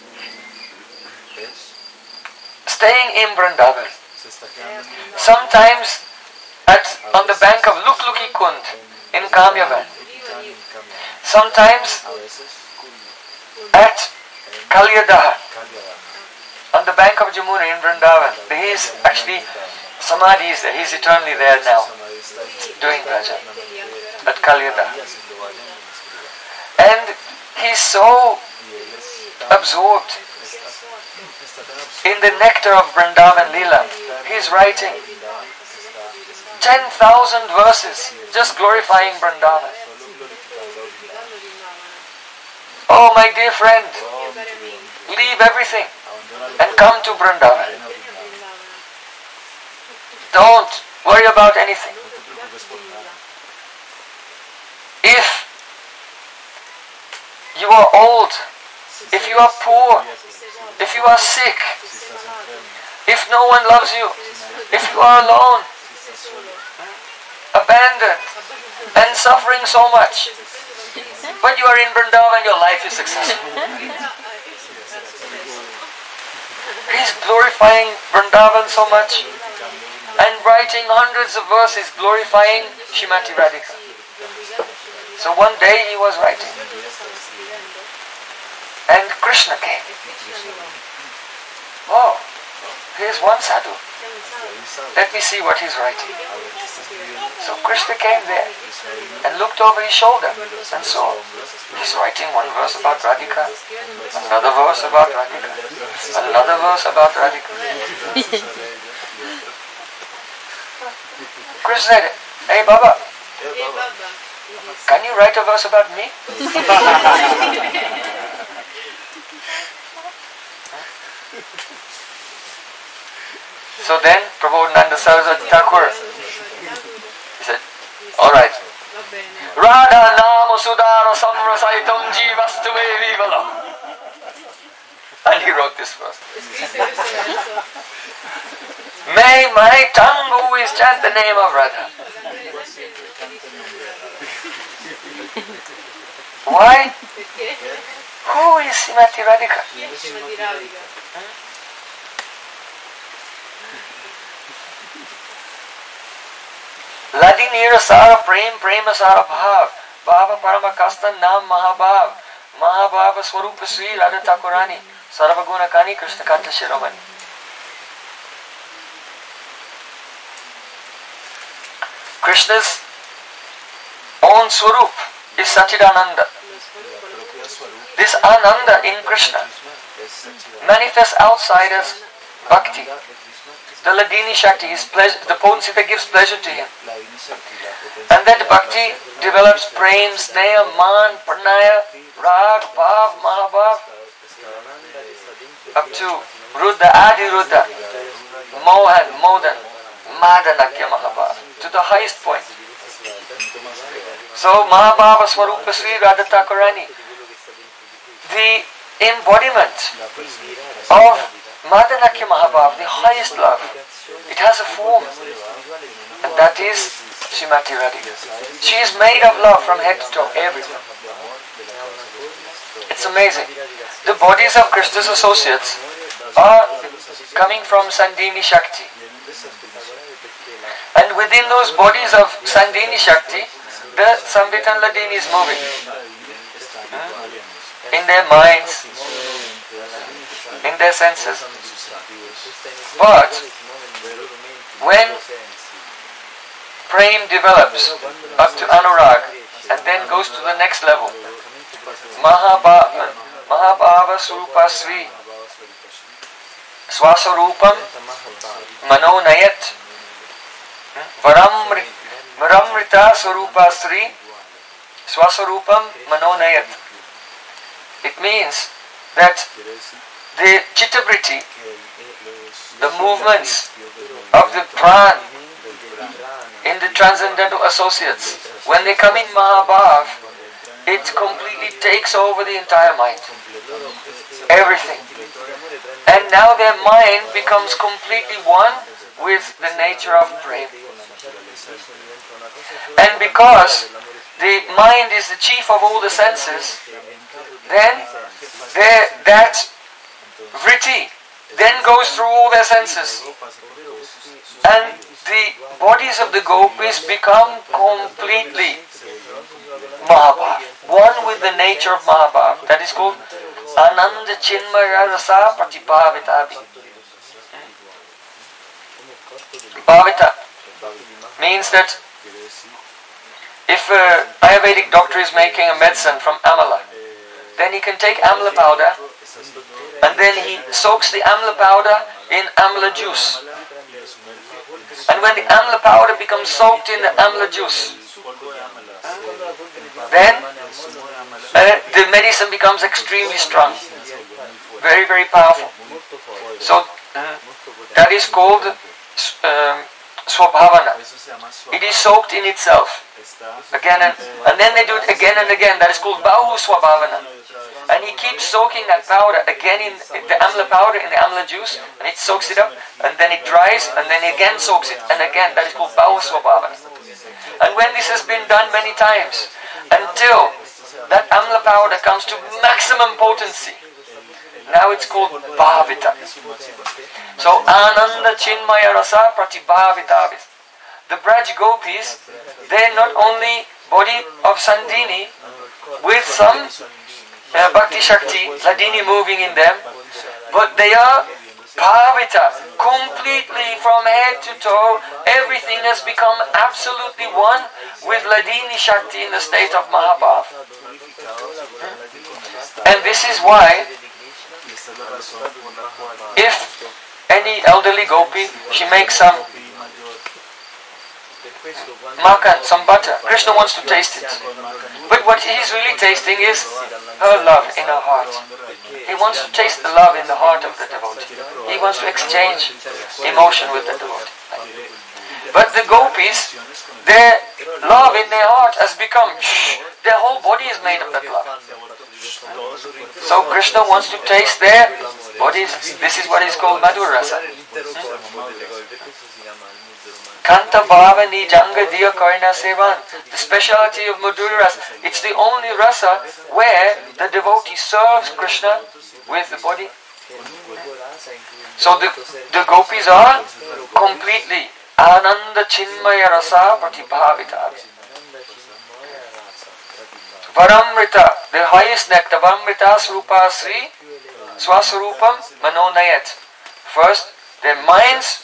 staying in Vrindavan. Sometimes at on the bank of Lukluki Kund in Kamyavan. Sometimes at Kalyadaha on the bank of Jamuna in Vrindavan. He is actually Samadhi is there. He is eternally there now doing Raja at Kalyadaha. And he's so absorbed in the nectar of Vrindavan Leela. He's writing 10,000 verses just glorifying Vrindavan. Oh, my dear friend, leave everything and come to Vrindavan. Don't worry about anything. If you are old, if you are poor, if you are sick, if no one loves you, if you are alone, abandoned, and suffering so much, but you are in Vrindavan, your life is successful. He's glorifying Vrindavan so much and writing hundreds of verses glorifying Shrimati Radhika. So one day he was writing and Krishna came. Oh, here's one sadhu. Let me see what he's writing. So Krishna came there and looked over his shoulder and saw he's writing one verse about Radhika, another verse about Radhika, another verse about Radhika. [laughs] Krishna said, Hey Baba, can you write a verse about me? [laughs] So then Prabodhananda Saraswati Thakur, he said, alright, Radha Nama Sudara Samrasaitam Jivastu Me Vivala. And he wrote this verse. May my tongue always chant the name of Radha. Why? Who is Srimati Radhika? लदी नीर सारा प्रेम प्रेम सारा भाव भाव परम कस्तन नाम महाभाव महाभाव स्वरूप श्री राधा ठाकुरानी सर्वगुण कानी कृष्ण कंठ शिरोमणि Krishna's own swarup is Sachidananda. This Ananda in Krishna manifests outside as Bhakti. The Hladini Shakti is pleasure, the potency that gives pleasure to him. And that Bhakti develops prem, sneha, man, pranaya, rag, bhav, mahabhav, up to Rudra, Adi Rudra, Mohan, Modan, Madanakya Mahabhav, to the highest point. So Mahabhava Swarupa Sri Radha Thakurani. the embodiment of Madanakya Mahabhav, the highest love. It has a form, and that is Srimati Radhika. She is made of love from head to toe, everything. It's amazing. The bodies of Krishna's associates are coming from Sandhini Shakti. And within those bodies of Sandhini Shakti, the Samvitan Ladini is moving. In their minds, in their senses. But when Prem develops up to Anurag and then goes to the next level, Mahabhava, Mahabhava Surupa Sri Swasarupam Manonayat Varamri, Varamrita Swarupa Sri Swasarupam Manonayat. It means that the chittabriti, the movements of the pran in the transcendental associates, when they come in Mahabhav, it completely takes over the entire mind. Everything. And now their mind becomes completely one with the nature of prem. And because the mind is the chief of all the senses, then that vritti then goes through all their senses. And the bodies of the gopis become completely Mahabhav, one with the nature of Mahabhav. That is called Ananda Chinmaya Rasa Pratibhavitavi. Bhavita means that if a Ayurvedic doctor is making a medicine from amla, then he can take amla powder and then he soaks the amla powder in amla juice. And when the amla powder becomes soaked in the amla juice, then uh, the medicine becomes extremely strong, very, very powerful. So that is called um, swabhavana. It is soaked in itself again and, and then they do it again and again. That is called bahu swabhavana. And he keeps soaking that powder again in the amla powder in the amla juice, and it soaks it up, and then it dries, and then again soaks it, and again that is called swabhavana. And when this has been done many times, until that amla powder comes to maximum potency, now it's called bhavita. So ananda chinmaya rasa pratibhavitavis. The Braj gopis, they're not only body of Sandhini with some uh, Bhakti Shakti, Hladini moving in them, but they are Bhavita, completely from head to toe, everything has become absolutely one with Hladini Shakti in the state of Mahabhav. And this is why, if any elderly gopi, she makes some makan, some butter, Krishna wants to taste it. But what he's really tasting is her love in her heart. He wants to taste the love in the heart of the devotee. He wants to exchange emotion with the devotee. But the gopis, their love in their heart has become, their whole body is made of that love. So Krishna wants to taste their bodies. This is what is called Madhura Rasa. Hmm? Kanta Janga Diya Karna Sevan. The speciality of Madhura Rasa. It's the only rasa where the devotee serves Krishna with the body. So the, the gopis are completely Ananda Chinmaya Rasa Pratibhavita. Varamrita, the highest nectar, Varamrita Srupa Sri Swasarupam Manonayat. First, their minds,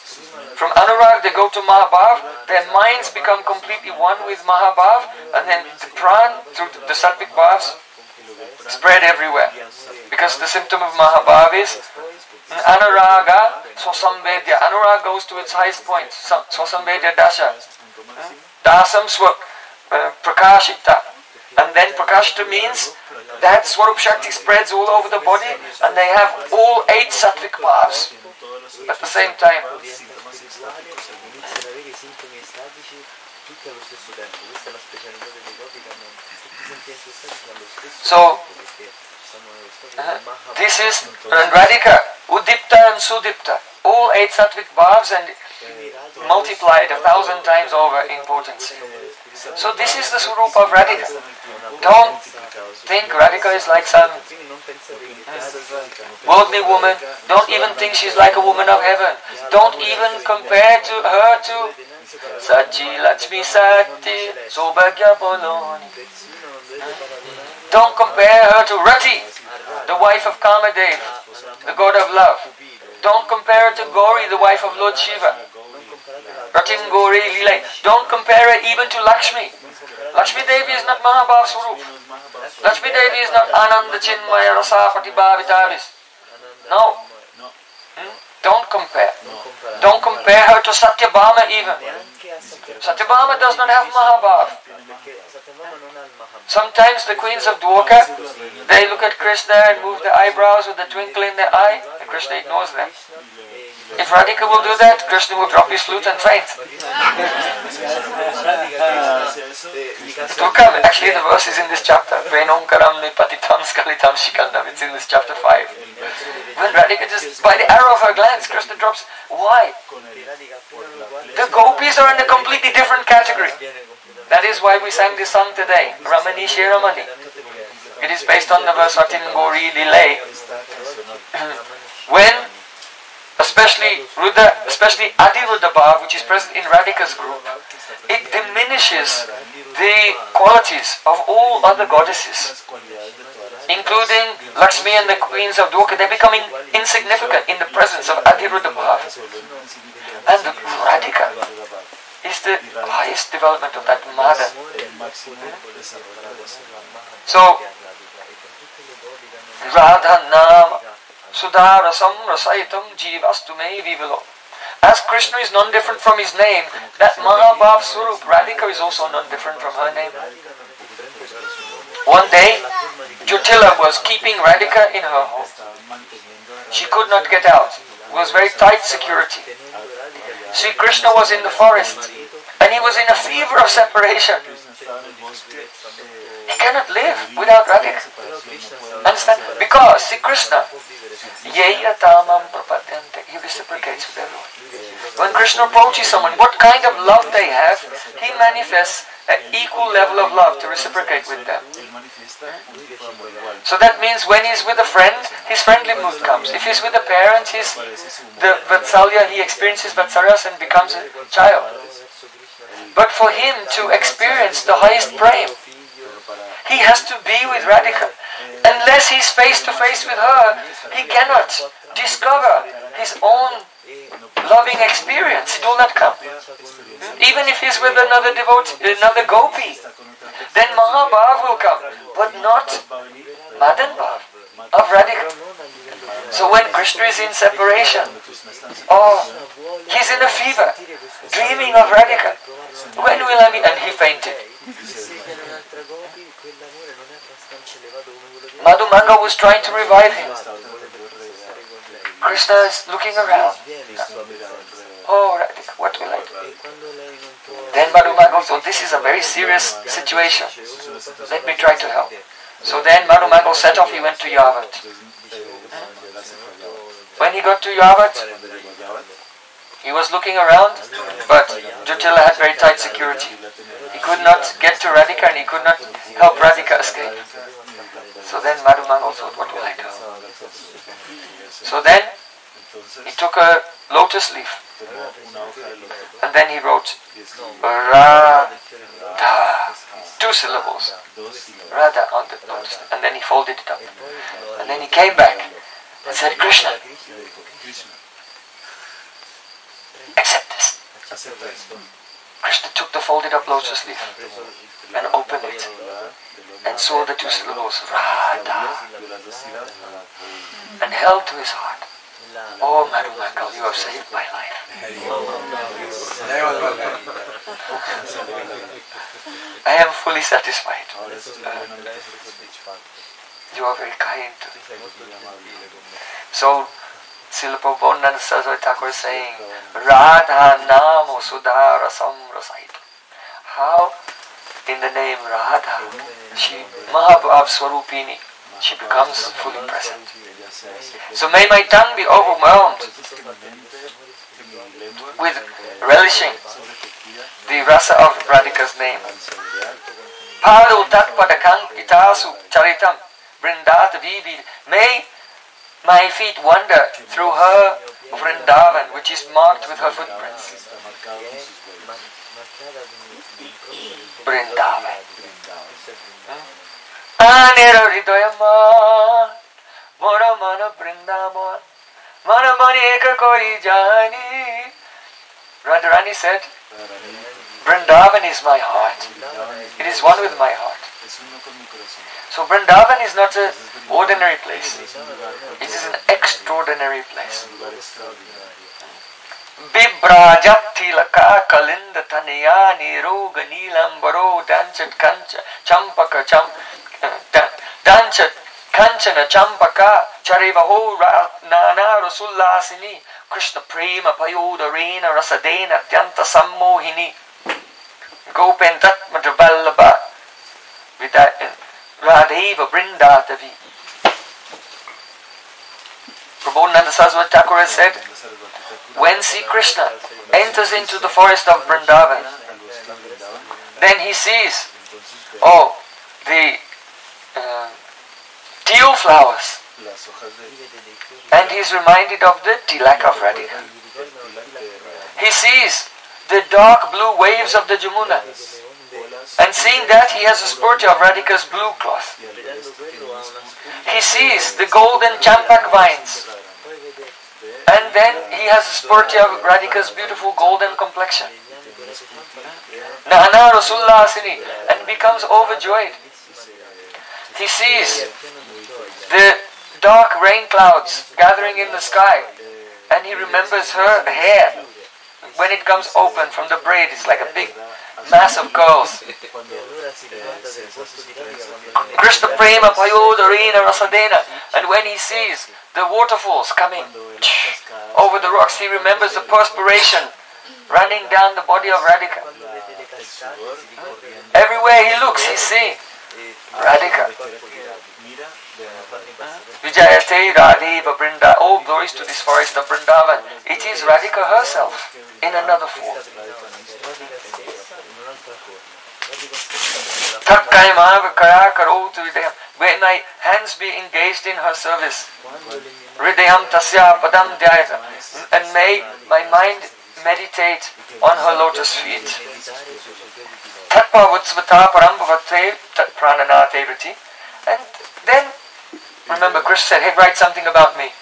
from Anurag they go to Mahabhav, their minds become completely one with Mahabhav, and then the pran through the sattvic bhavs spread everywhere. Because the symptom of Mahabhav is Anuraga Swasambedya. Anurag goes to its highest point, Swasambedya Dasha. Dasam Swa uh, Prakashita. And then Prakashita means that Swarup Shakti spreads all over the body and they have all eight sattvic bhavs at the same time. Tutti allo stesso tempo, questa è la specialità delle che hanno tutti i sentimenti estatici allo stesso So- tempo perché nello stato Mahabhava. This is uh, Radhika, Udipta and Sudipta. All eight sattvic bhavs and multiplied a thousand times over in potency. So this is the Swarupa of Radhika. Don't think Radhika is like some worldly woman. Don't even think she's like a woman of heaven. Don't even compare to her to Sachi Lakshmi Sati Sobhagya Boloni. Don't compare her to Rati, the wife of Kamadev, the god of love. Don't compare her to Gauri, the wife of Lord Shiva. Don't compare her even to Lakshmi. Lakshmi Devi is not Mahabhav Swarup. Lakshmi Devi is not Ananda Chinmaya Rasa Patibhavitavis. No. Hmm? Don't compare. Don't compare her to Satyabhama even. Satyabhama does not have Mahabhav. Sometimes the queens of Dwarka, they look at Krishna and move their eyebrows with a twinkle in their eye, and Krishna ignores them. If Radhika will do that, Krishna will drop his flute and faint. Come, actually the verse is in this chapter. It's in this chapter 5. When Radhika just, by the arrow of her glance, Krishna drops. Why? The gopis are in a completely different category. That is why we sang this song today, Ramani Shiramani. It is based on the verse Atin Gori Lilay. [clears throat] When, especially Rudra, especially Adi Rudabhav, which is present in Radhika's group, it diminishes the qualities of all other goddesses, including Lakshmi and the queens of Dwarka. They're becoming insignificant in the presence of Adi Rudabhav. And Radhika is the highest development of that mother. So, Radha Nama Sudarasam Rasaitam Jivastu Me Vivalo. As Krishna is non-different from his name, that Mahabhav Swarup, Radhika is also non-different from her name. One day, Jatila was keeping Radhika in her home. She could not get out. It was very tight security. Sri Krishna was in the forest and he was in a fever of separation. He cannot live without Radhika. Understand? Because Sri Krishna, Yeya tamam prapadyante, he reciprocates with everyone. When Krishna approaches someone, what kind of love they have, he manifests an equal level of love to reciprocate with them. So that means when he's with a friend, his friendly mood comes. If he's with a parent, he's the Vatsalya, he experiences Vatsalyas and becomes a child. But for him to experience the highest prem, he has to be with Radhika. Unless he's face to face with her, he cannot discover his own loving experience. It will not come. Even if he's with another devotee, another gopi, then Mahabhav will come, but not Madan Bhav of Radhika. So when Krishna is in separation, oh, he's in a fever, dreaming of Radhika. When will I meet? And he fainted. Madhumanga was trying to revive him. Krishna is looking around. Oh, Radhika, what will I do? Then Madhumanga thought, this is a very serious situation. Let me try to help. So then Madhumanga set off, he went to Yavat. When he got to Yavat, he was looking around, but Jatila had very tight security. He could not get to Radhika and he could not help Radhika escape. So then Madhumanga thought, what will I do? So then he took a lotus leaf and then he wrote Radha, two syllables, Radha on the lotus leaf, and then he folded it up. And then he came back and said, Krishna, accept this. Krishna took the folded up lotus leaf and opened it and saw the two syllables Radha and held to his heart. Oh, Madhumangal, you have saved my life. I am fully satisfied. You are very kind to me. So, Srila Prabodhananda Saraswati Thakur is saying, Radha Namo Sudhara Samrasait. how in the name Radha, she Mahabhav Swarupini, she becomes fully present. So may my tongue be overwhelmed with relishing the rasa of Radhika's name. Pado tatpadakang itasu charitam vrindata vivi. May my feet wander through her Vrindavan, which is marked with her footprints. Vrindavan. Brindado. Anera hridayama mora mana Vrindavan mana mani eka koi jani. Radharani said, Vrindavan is my heart. It is one with my heart. So Vrindavan is not an ordinary place. It is an extraordinary place. tilaka kalinda tanaya niroga nilambaro danchat kancha champaka cham uh, da- danchat kanchana champaka charivaho nana rasullasini krishna prema payoda rena rasadena tyanta sammohini gopentat vida radheva brindatavi Prabodhananda Saraswati Thakur said when Sri Krishna enters into the forest of Vrindavan, then he sees, oh, the uh, teal flowers, and he is reminded of the tilak of Radhika. He sees the dark blue waves of the Jamuna, and seeing that, he has a spurti of Radhika's blue cloth. He sees the golden champak vines, and then he has a spurti of Radhika's beautiful golden complexion. Nana Rasullasini and becomes overjoyed. He sees the dark rain clouds gathering in the sky and he remembers her hair when it comes open from the braid. It's like a big mass of curls. Krishna Prema Payodarina Rasadena. And when he sees the waterfalls coming over the rocks, he remembers the perspiration running down the body of Radhika. Everywhere he looks, he sees Radhika. Vijayate Radheva Brinda. All glories to this forest of Vrindavan. It is Radhika herself in another form. Hridayam. May my hands be engaged in her service. Tasya padam dhyayata. And may my mind meditate on her lotus feet. Parambhavate. And then, remember Krishna said, hey, write something about me.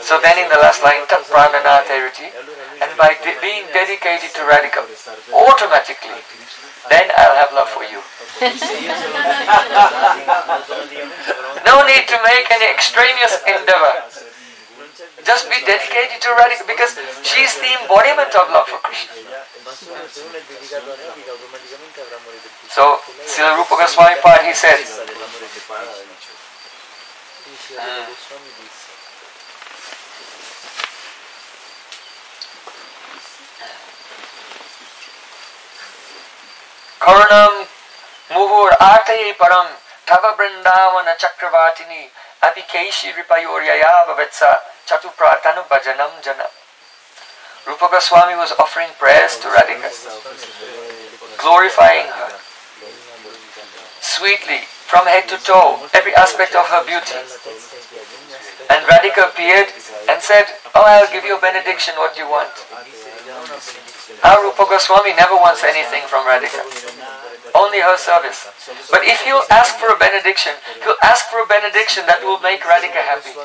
So then in the last line, tat prananate. And by de- being dedicated to Radhika, automatically, [laughs] then I'll have love for you. [laughs] No need to make any extraneous endeavor. Just be dedicated to Radhika because she is the embodiment of love for Krishna. So, Srila Rupa Goswami Pad, he said, hmm. Karunam muhur ate param tava brindavana chakravartini apikeshi ripayoryaya vavetsa chatupratanu bhajanam jana. Rupa Goswami was offering prayers to Radhika, glorifying her sweetly from head to toe, every aspect of her beauty. And Radhika appeared and said, Oh, I'll give you a benediction, what do you want? Our Rupa Goswami never wants anything from Radhika, only her service. But if he'll ask for a benediction, he'll ask for a benediction that will make Radhika happy.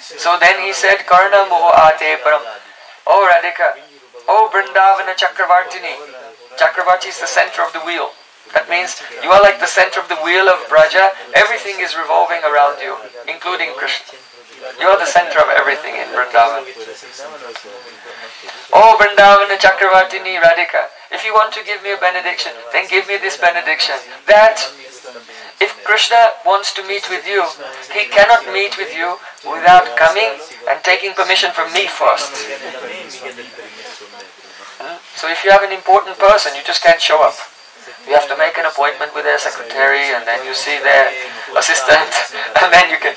So then he said, Karna Moho Ate Param. Oh Radhika, oh Vrindavana Chakravartini. Chakravarti is the center of the wheel. That means you are like the center of the wheel of Braja. Everything is revolving around you, including Krishna. You are the center of everything in Vrindavan. Oh Vrindavana Chakravartini Radhika, if you want to give me a benediction, then give me this benediction. That if Krishna wants to meet with you, he cannot meet with you without coming and taking permission from me first. Hmm? So if you have an important person, you just can't show up. You have to make an appointment with their secretary, and then you see their assistant, [laughs] and then you can.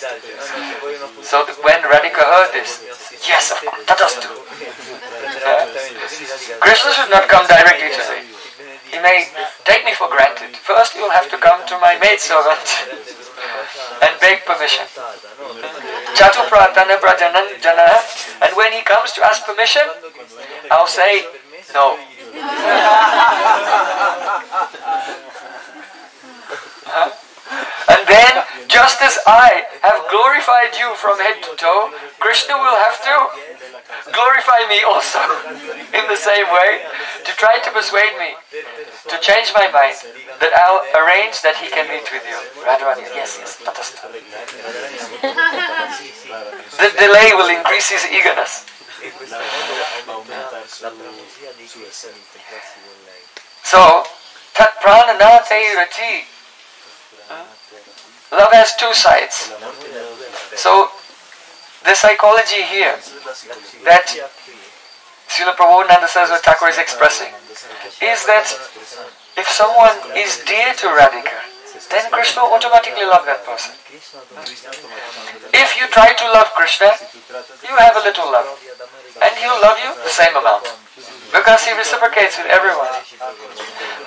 So when Radhika heard this, yes, of course, tatastu. Uh, Krishna should not come directly to me. He may take me for granted. First, you'll have to come to my maidservant [laughs] and beg permission. Jana. And when he comes to ask permission, I'll say no. [laughs] And then, just as I have glorified you from head to toe, Krishna will have to glorify me also [laughs] in the same way to try to persuade me to change my mind that I'll arrange that he can meet with you. Radharani, yes, yes, tatastu. [laughs] The delay will increase his eagerness. Questo modo aumenta la bramosia di Krishna di incontrarsi con lei. So, tat prananate rati. Love has two sides. So, the psychology here that Srila Prabodhananda Saraswati Thakur is expressing is that if someone is dear to Radhika, then Krishna automatically loves that person. If you try to love Krishna, you have a little love, and he'll love you the same amount because he reciprocates with everyone.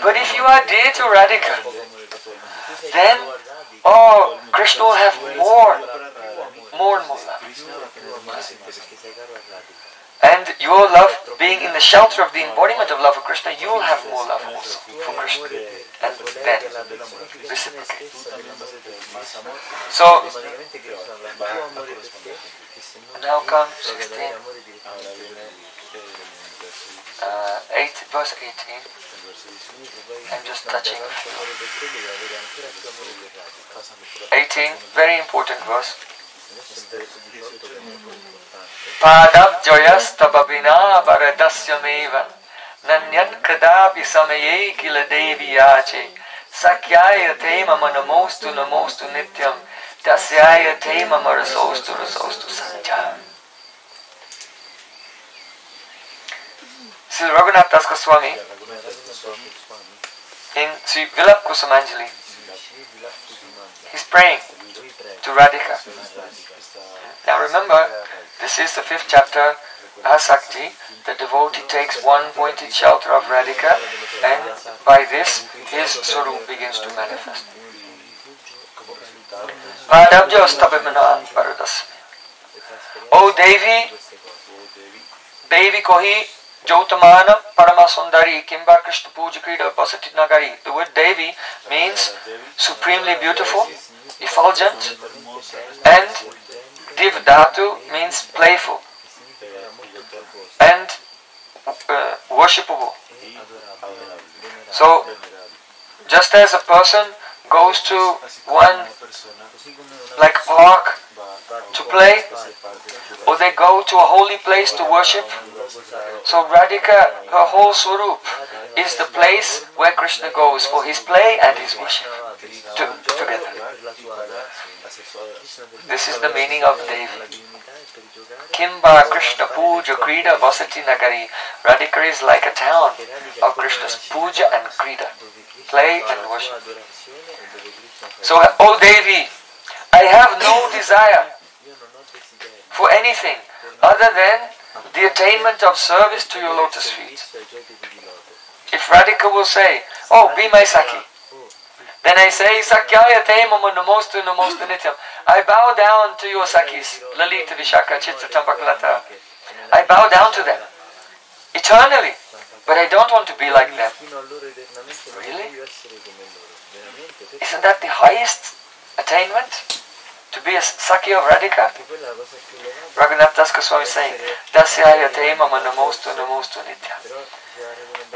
But if you are dear to Radhika, then oh, Krishna will have more, more and more love. And your love being in the shelter of the embodiment of love for Krishna, you will have more love also for Krishna. And then reciprocate. So now come provi 16, uh, 8, verse 18. I'm just touching. avrà tanto amore per te deve avere ancora più amore per Radhika. 18, very important verse. Adesso il verso 18 che è molto importante. Padabjoyas tababina varadasyamevan nanyat kadapi samaye kila devi yache sakyaya te mama namostu namostu nityam tasyaya te mama rasostu rasostu sanjam Sri Raghunath Das Goswami in Sri Vilap Kusumanjali he's praying to Radhika Now remember, this is the fifth chapter, Asakti. The devotee takes one pointed shelter of Radhika, and by this, his Swarup begins to manifest. Padabja stabimana paradasmi. O Devi, Devi kohi Paramasundari Kimba Krishna Puja Basati Nagari. The word Devi means supremely beautiful, effulgent, and Divdatu means playful and uh, worshipable. So, just as a person goes to one like park to play, or they go to a holy place to worship, so Radhika, her whole swarup, is the place where Krishna goes for his play and his worship to, together. This is the meaning of Devi. Kimba Krishna Puja Krida Vasati Nagari. Radhika is like a town of Krishna's puja and krida, play and worship. So, O Devi, I have no desire for anything other than the attainment of service to your lotus feet. If Radhika will say, Oh, be my Saki, then I say, Sakyaya te namostu namostu nityam. I bow down to your Sakis, Lalita Vishaka Chitra Champakalata. I bow down to them eternally, but I don't want to be like them. Really? Isn't that the highest attainment? To be a Saki of Radhika? Raghunath Das Goswami is saying, Dasyaya te mama namostu nitya.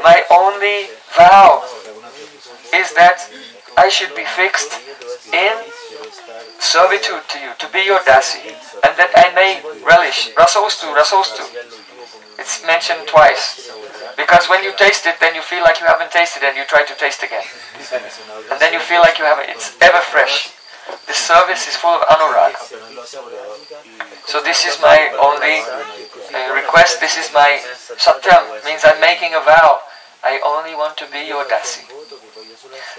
My only vow is that I should be fixed in servitude to you, to be your dasi, and that I may relish. Rasostu, rasostu. It's mentioned twice. Because when you taste it, then you feel like you haven't tasted and you try to taste again. And then you feel like you haven't. It's ever fresh. This service is full of anurag. So this is my only uh, request, this is my satyam, means I'm making a vow. I only want to be your dasi.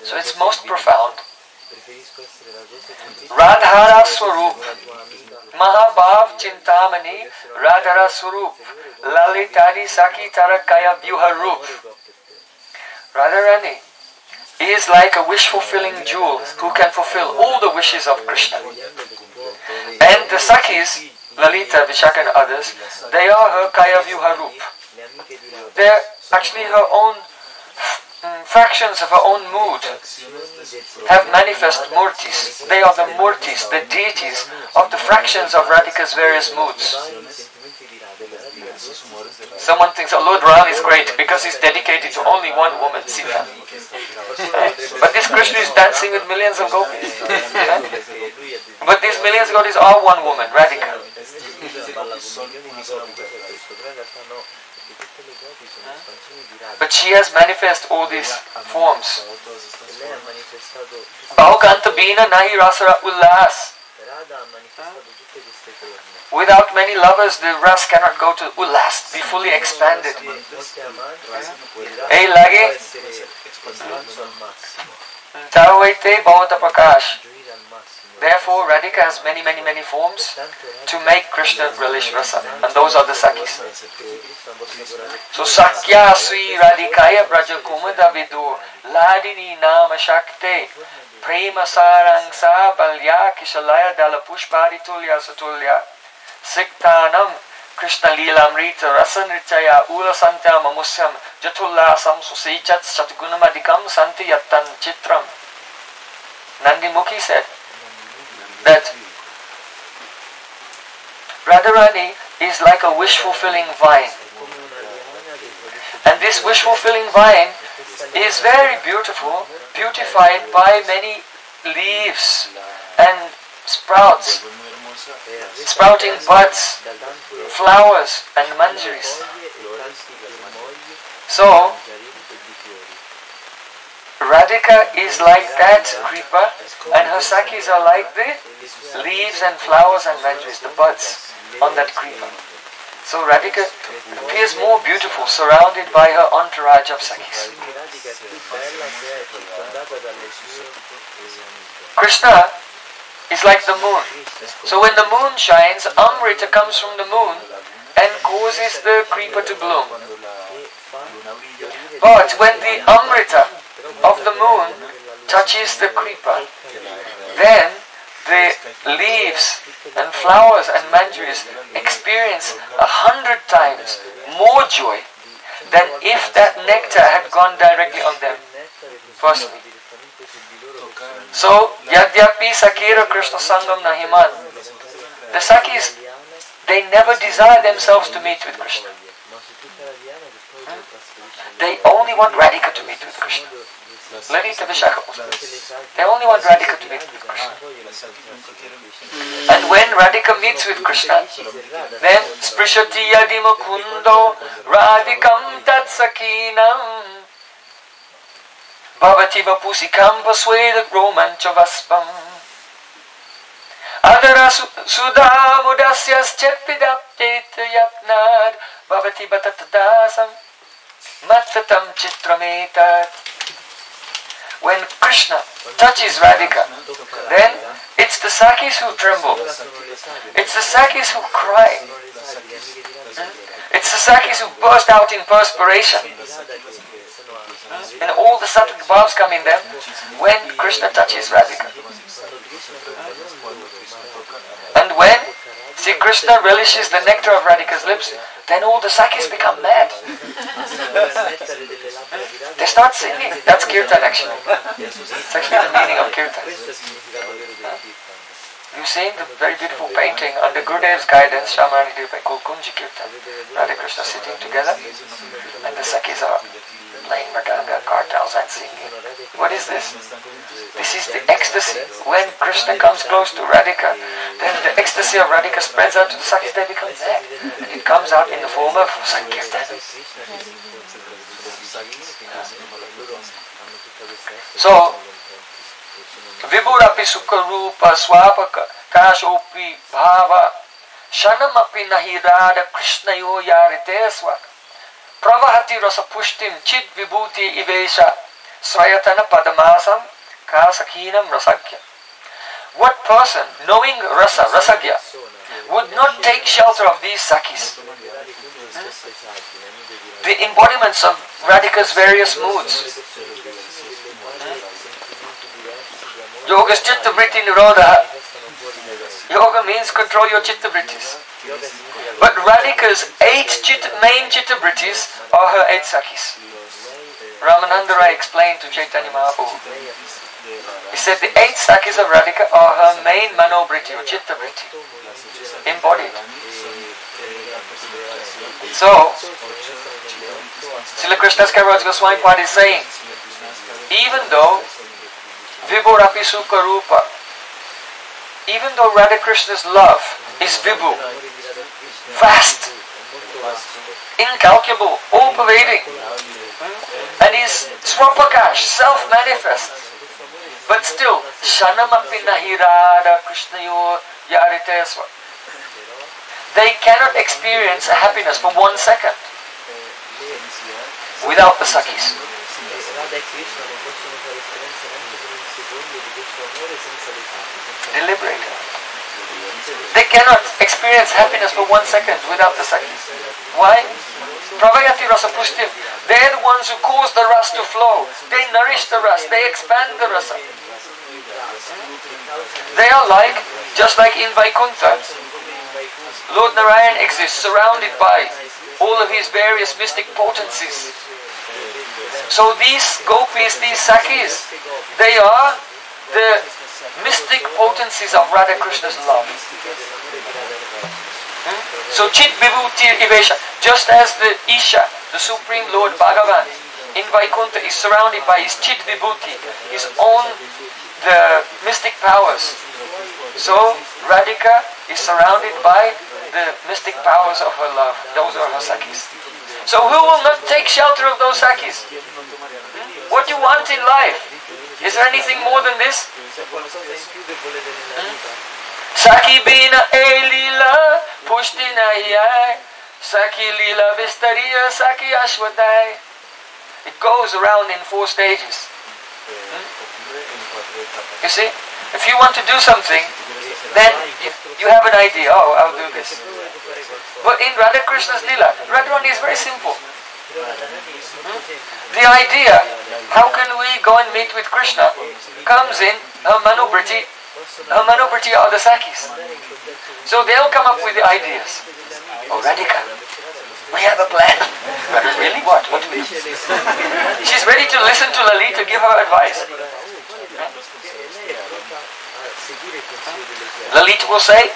So it's most profound. Radhara Swarup, Mahabhav Chintamani, Radhara Swarup, Lalitadi Saki Tarakaya Vyuharup. Radharani is like a wish fulfilling jewel who can fulfill all the wishes of Krishna. And the Sakis, Lalita, Vishaka, and others, they are her Kaya Vyuharup. They're actually her own mm, fractions of her own mood have manifest murtis. They are the murtis, the deities of the fractions of Radhika's various moods. Someone thinks, oh, Lord Ram is great because he's dedicated to only one woman, Sita. But this Krishna is dancing with millions of gopis. but these millions of gopis are one woman, Radhika. But she has manifest all these forms. Bahukanta Bina Nahi Rasara Ullas. Without many lovers, the ras cannot go to Ullas, be fully expanded. Ei lagi, Tavaite eh, Bhavata Prakash. Therefore, Radhika has many, many, many forms to make Krishna relish rasa, and those are the Sakis. So, Sakya Sri Radhikaya Braja Kumada Vidu Hladini Nama Shakte Prema Sarang Sa Balya Kishalaya Dala Pushpari Tulya Satulya Siktanam Krishna Leelamrita Rasanritaya Ula Santyam Amusyam Jatullasam Susichat Satgunamadikam Santi Yattan Chitram Nandi Mukhi said that Radharani is like a wish fulfilling vine. And this wish fulfilling vine is very beautiful, beautified by many leaves and sprouts, sprouting buds, flowers, and manjaris. So, Radhika is like that creeper, and her sakis are like the leaves and flowers and manjaris, the buds on that creeper. So Radhika appears more beautiful, surrounded by her entourage of sakis. Krishna is like the moon. So when the moon shines, Amrita comes from the moon and causes the creeper to bloom. But when the Amrita of the moon touches the creeper, then the leaves and flowers and manjaris experience a hundred times more joy than if that nectar had gone directly on them personally. So, Yadyapi Sakira Krishna Sangam Nahiman. The Sakis, they never desire themselves to meet with Krishna. They only want Radhika to meet with Krishna. Lalita Vishaka They only want Radhika to meet with Krishna. And when Radhika meets with Krishna, then Sprishati Yadima Kundo Radhikam Tatsakinam Bhavati Vapusikam Vasveda Romanchavaspam Adara Sudha Mudasyas Chetpidaptet Yapnad Bhavati Batatadasam Mattatam Chitrametat when Krishna touches Radhika, then it's the Sakis who tremble. It's the Sakis who cry. Hmm? It's the Sakis who burst out in perspiration. And all the Sattvic bhavs come in them when Krishna touches Radhika. And when Sri Krishna relishes the nectar of Radhika's lips, then all the Sakis become mad. They start singing. That's kirtan actually. It's actually the meaning of kirtan. You've seen the very beautiful painting under Gurudev's guidance, Shamarani Devi called Kunji Kirtan. Radha Krishna sitting together and the Sakis are playing Mridanga, kartals and singing. What is this? This is the ecstasy. When Krishna comes close to Radhika, then the ecstasy of Radhika spreads out to the Sakis, they become. And it comes out in the form of Sankirtan. So, Vibhurapi Sukha Rupa Swapaka Kashopi Bhava Shanamapi nahi Radha Krishna yo yarite swak. Rasa pushtim chit vibhuti ivesha swayatana padamasam kasakhinam rasagya. What person, knowing rasa, rasagya, would not take shelter of these sakis? The embodiments of Radhika's various moods. Yoga's chitta vritti nirodha. Yoga means control your chitta vrittis. But Radhika's eight chitta, main chitta vrittis are her eight sakis. Ramananda Rai explained to Chaitanya Mahaprabhu. He said the eight sakis of Radhika are her main manobritti or chitta vritti, embodied. So, Srila Krishnadas Kaviraj Goswami Pad is saying, even though Vibhurapi Sukha Rupa, even though Radha Krishna's love is Vibhu, vast, incalculable, all pervading, and is Swapakash, self manifest, but still. They cannot experience happiness for one second without the Sakis. Radha They cannot experience happiness for one second without the Sakis. Why? Pravayati rasa. They're the ones who cause the ras to flow. They nourish the ras. They expand the rasa. They are like, just like in Vaikuntha, Lord Narayan exists surrounded by all of his various mystic potencies. So these gopis, these sakis, they are the mystic potencies of Radha Krishna's love. Hmm? So Chit Vibhuti Ivesha, just as the Isha, the Supreme Lord Bhagavan, in Vaikuntha is surrounded by his Chit Vibhuti, his own the mystic powers. So Radhika is surrounded by the mystic powers of her love. Those are her sakis. So who will not take shelter of those sakis? Hmm? What do you want in life? Is there anything more than this? Se qualcosa in più che volete nella vita, Saki bina lila, ai. Saki lila vistariya, saki ashwadai. It goes around in four stages. oppure in quattro tappe. You see? If you want to do something, then you, you have an idea, oh, I'll do this. se volete fare qualcosa, But in Radha Krishna's Lila, Radharani is very simple. The idea, how can we go and meet with Krishna, comes in her Manubriti. Her Manubriti are the Sakis. So they'll come up with the ideas. Oh, Radhika, we have a plan. [laughs] Really, what? What do we do? She's ready to listen to Lali to give her advice. lei è pronta a seguire il consiglio delle chiese. Lalit will say,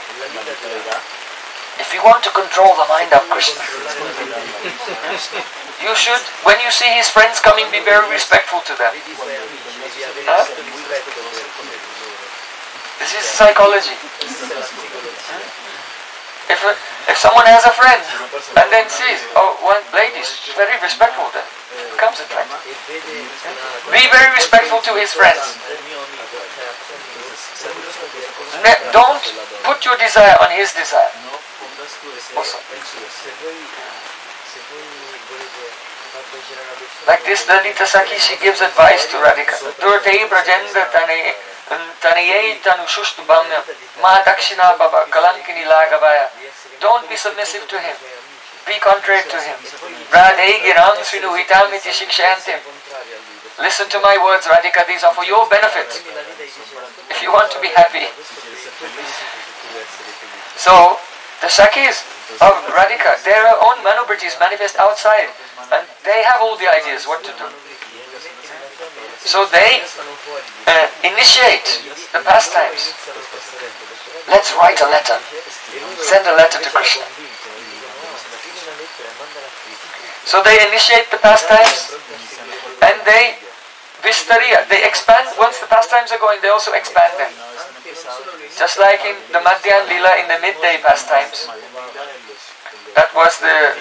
if you want to control the mind of Krishna, you should, when you see his friends coming, be very respectful to them. Huh? This is psychology. La psicologia. If, if someone has a friend and then sees, oh, one lady is very respectful, then. E vede una Be very respectful to his friends. Ne- Don't put your desire on his desire. No fondature se Also. penso che se voi, se voi volete far piacere a una persona Like this, Lalita Saki, she gives advice to Radhika. Durtei brajenda tane tanayei tanu shushtabhamya ma dakshina baba kalankini lagavaya. Don't be submissive to him. Be contrary to him. Radhe giram svinuhitam iti shikshantim. contrario a lui perché Listen to my words, Radhika, these are for your benefit. If you want to be happy. So, the Sakis of Radhika, their own Manubritis manifest outside. And they have all the ideas what to do. So they uh, initiate the pastimes. Let's write a letter. Send a letter to Krishna So they initiate the pastimes and they Vistariya, they expand, once the pastimes are going, they also expand them. Just like in the Madhyan Lila in the midday pastimes. That was the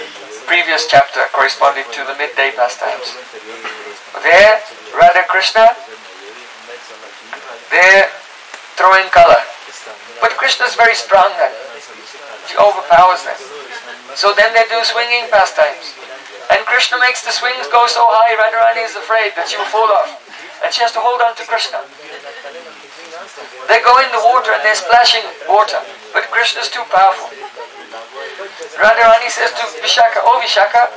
previous chapter corresponding to the midday pastimes. There, Radha Krishna, they're throwing color. But Krishna is very strong then. She overpowers them. So then they do swinging pastimes. And Krishna makes the swings go so high, Radharani is afraid that she will fall off. And she has to hold on to Krishna. They go in the water and they're splashing water. But Krishna is too powerful. Radharani says to Vishaka, Oh Vishaka,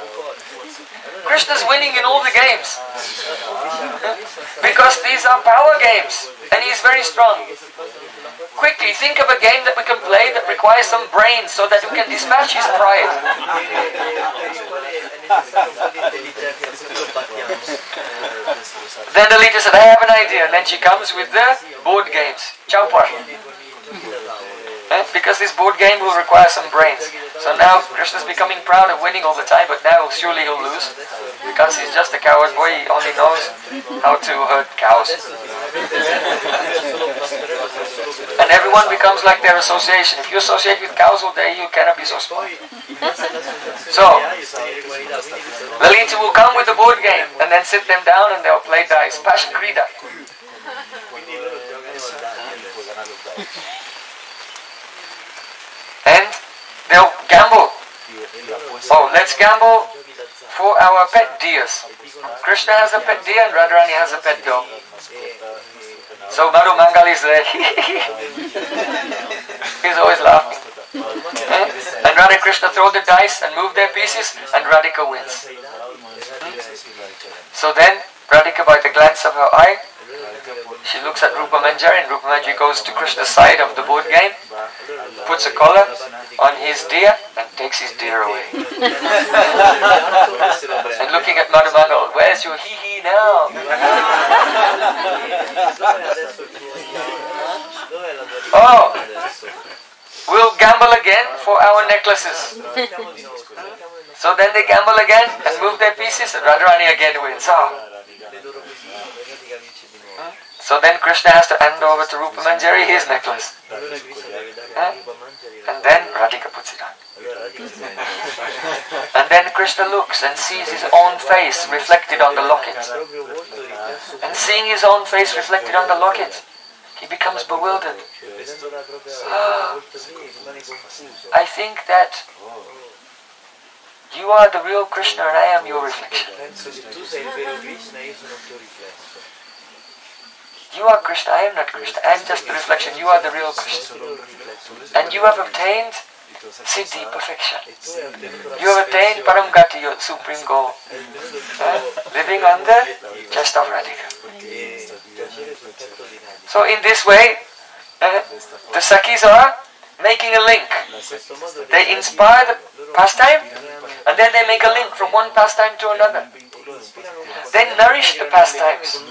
Krishna's winning in all the games. because these are power games. And he's very strong. Quickly, think of a game that we can play that requires some brains so that we can dispatch his pride. Then the leader said, I have an idea. And then she comes with the board games. Chaupar. Eh? Because this board game will require some brains. So now Krishna's becoming proud of winning all the time, but now surely he'll lose. Because he's just a coward boy, he only knows how to herd cows. [laughs] And everyone becomes like their association. If you associate with cows all day, you cannot be so smart. So, Lalita will come with the board game and then sit them down and they'll play dice. Passion Krida. And they'll gamble. Oh, let's gamble for our pet deers. Krishna has a pet deer and Radharani has a pet dog. So Madhu Mangal is there. [laughs] He's always laughing. And Radha Krishna throw the dice and move their pieces and Radhika wins. Hmm? So then Radhika by the glance of her eye, she looks at Rupa Manjari and Rupa Manjari goes to Krishna's side of the board game, puts a collar on his deer and takes his deer away. [laughs] and looking at Madhu Mangal, oh, where's your hee hee now? [laughs] Oh, we'll gamble again for our necklaces. So then they gamble again and move their pieces and Radharani again wins. Oh. So then Krishna has to hand over to Rupa Manjari his necklace. And then Radhika puts it on. And then Krishna looks and sees his own face reflected on the locket. And seeing his own face reflected on the locket, he becomes bewildered. Ah, I think that you are the real Krishna and I am your reflection. You are Krishna, I am not Krishna. I am just the reflection. You are the real Krishna. And you have obtained Siddhi, perfection. You have attained. Paramgati, your supreme goal. Tuo living on the chest of Radhika. So in this way, uh, the Sakis are making a link. They inspire the pastime and then they make a link from one pastime to another. They nourish the pastimes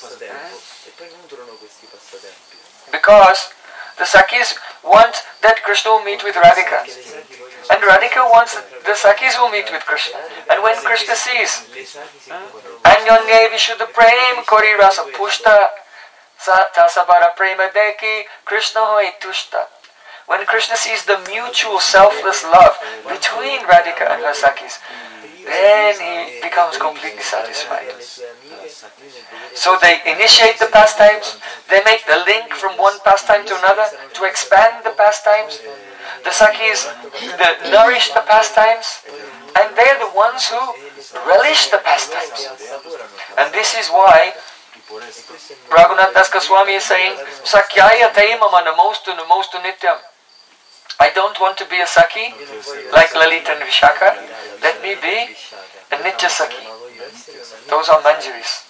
passatempo e poi nutrono questi passatempi. because the Sakis want that Krishna will meet with Radhika. Che le sacchi vogliono And Radhika wants that the Sakis will meet with Krishna. And when Krishna sees le sacchi si hmm? incontrano Anyonye Vishuddha Prem Kori Rasa Pushta Sa- Tasabara Prema Deki Krishna Hoi Tushta. When Krishna sees the mutual selfless love between Radhika and her Sakis, then he becomes completely satisfied. So they initiate the pastimes, they make the link from one pastime to another to expand the pastimes. The Sakis the, nourish the pastimes, and they're the ones who relish the pastimes. And this is why Raghunath Das Goswami is saying, Sakyaya Taimama Namostu Namostu Nityam. I don't want to be a Saki like Lalita and Vishaka. Let me be a Nitya Saki. Those are Manjaris.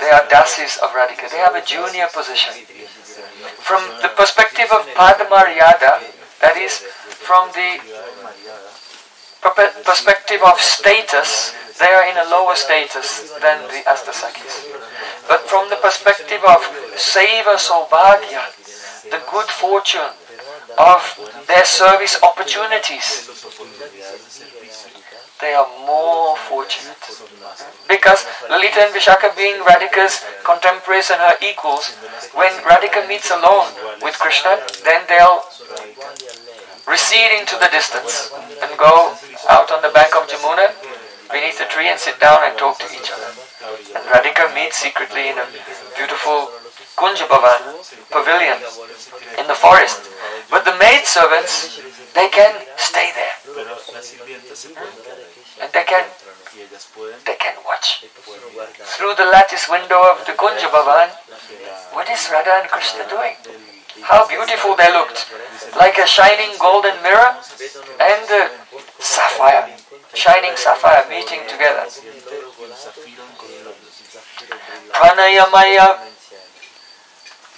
They are dasis of Radhika. They have a junior position. From the perspective of Padmaryada, that is, from the perspective of status, they are in a lower status than the Astasakis. But from the perspective of Seva Saubhagya, the good fortune of their service opportunities, they are more fortunate. Because Lalita and Vishaka being Radhika's contemporaries and her equals, when Radhika meets alone with Krishna, then they'll recede into the distance and go out on the bank of Jamuna beneath a tree and sit down and talk to each other. And Radhika meets secretly in a beautiful Kunja Bhavan pavilion in the forest. But the maidservants, they can stay there and they can they can watch through the lattice window of the Kunja Bhavan. What is Radha and Krishna doing? How beautiful they looked, like a shining golden mirror and the sapphire, shining sapphire meeting together. Pranayamaya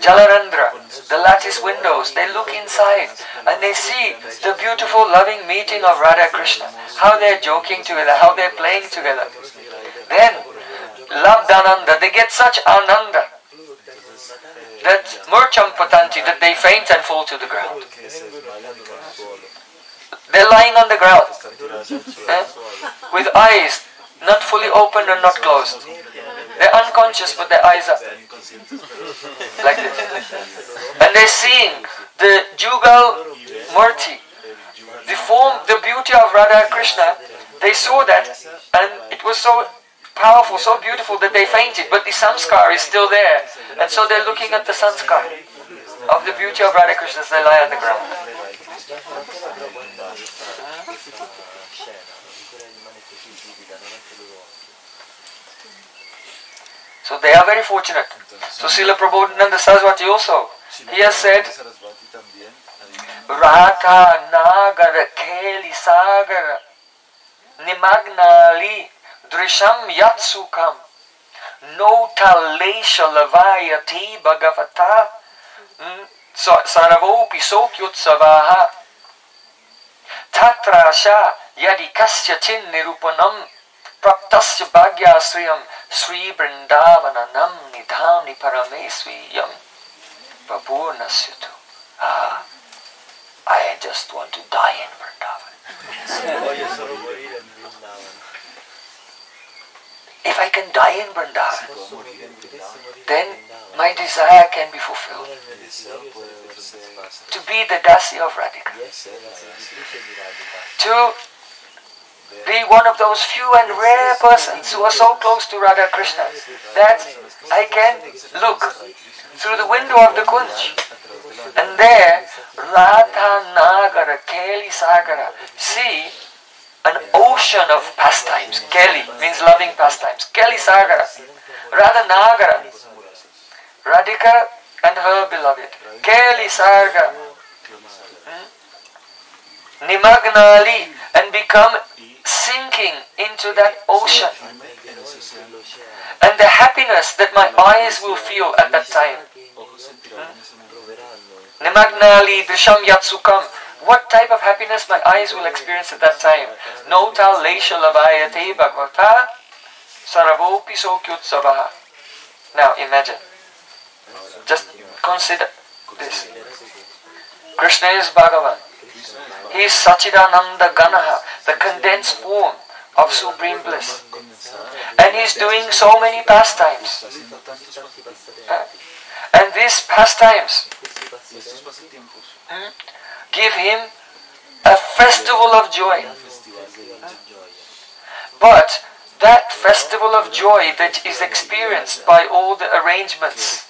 Jalarandra, the lattice windows, they look inside and they see the beautiful loving meeting of Radha Krishna, how they're joking together, how they're playing together. Then, love Labdananda, they get such ananda that Murcham Patanti, that they faint and fall to the ground. They're lying on the ground eh, with eyes not fully open and not closed. They're unconscious, but their eyes are like this. And they're seeing the Jugal Murti, the form, the beauty of Radha Krishna. They saw that and it was so powerful, so beautiful that they fainted, but the samskar is still there. And so they're looking at the sanskar of the beauty of Radha Krishna as they lie on the ground. So they are very fortunate. So Srila Prabodhananda Saraswati also, he has said, Sarasvati también ha dicho, Rata Nagara Keli Sagara Nimagnali Drisham Yatsukam Nota Lesha Lavayati Bhagavata mm, Sa- Saravopi Sokyutsavaha Tatrasha Yadi Kasya Chin Nirupanam Praptasya Bhagyasriyam Sri Vrindavananam Nidhamni Parameswiyam Vapurnasyatu Ah I just want to die in Vrindavan. Voglio solo morire in Vrindavan. If I can die in Vrindavan, Posso morire, potessi morire then my desire can be fulfilled. Allora il mio desiderio sarebbe soddisfatto To be the Dasi of Radhika. di essere la servitrice di Radhika. To be one of those few and rare persons who are so close to Radha Krishna that I can look through the window of the Kunj and there Radha Nagara Keli Sagara see an ocean of pastimes. Keli means loving pastimes. Keli Sagara. Radha Nagara. Radhika and her beloved. Keli Sarga. Nimagnali and become sinking into that ocean. And the happiness that my eyes will feel at that time. Nimagnali Drisham Yatsukam. What type of happiness my eyes will experience at that time? Nota Lesha Lavayate Bhagavata Saravopi Sokyutsavaha. Now imagine. Just consider this. Krishna is Bhagavan. He is Sachidananda Ganaha, the condensed form of supreme bliss. And he is doing so many pastimes. And these pastimes pasatiempos give him a festival of joy. But that festival of joy that is experienced by all the arrangements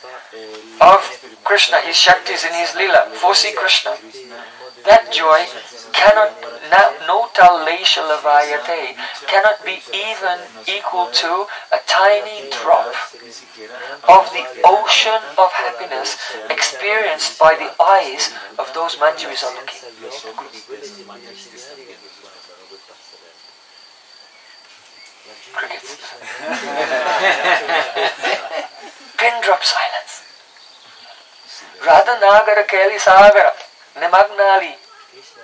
of Krishna, his Shaktis and his Lila, for Sri Krishna, that joy cannot, nota lesha lavayate, cannot be even equal to a tiny drop of the ocean of happiness experienced by the eyes of those Manjaris on the king. Senza gli occhi di questi mangiari che guardano quel passatempo. La gioia di Crickets. [laughs] Pin drop silence. Radha Nagara Keli Sagara Nimagnali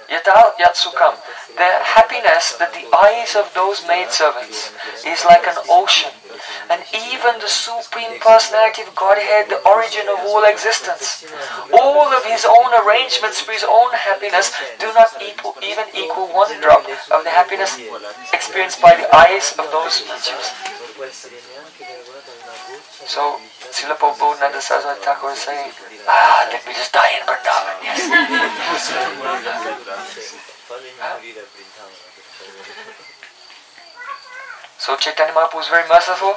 Yata Yatsukam. The happiness that the eyes of those maidservants is like an ocean. and even the Supreme Personality of Godhead, the origin of all existence. All of his own arrangements for his own happiness do not equal, even equal one drop of the happiness experienced by the eyes of those goccia So, Srila Prabodhananda Saraswati Thakur is saying, ah, let me just die in Vrindavan. Yes. Fammi morire a Brindavana, per favore. So Chaitanya Mahaprabhu is very merciful.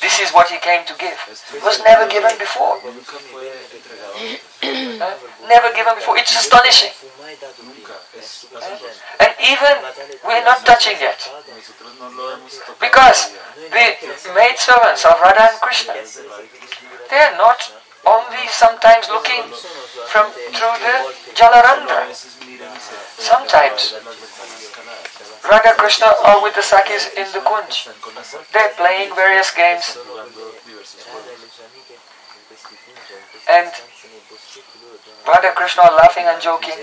This is what he came to give. It was never given before. Never given before. It's astonishing. And even we're not touching yet. Because the maidservants of Radha and Krishna, they are not only sometimes looking from through the Jalarandra. Sometimes. Radha Krishna are with the Sakis in the Kunj. They're playing various games And Radha Krishna laughing and joking.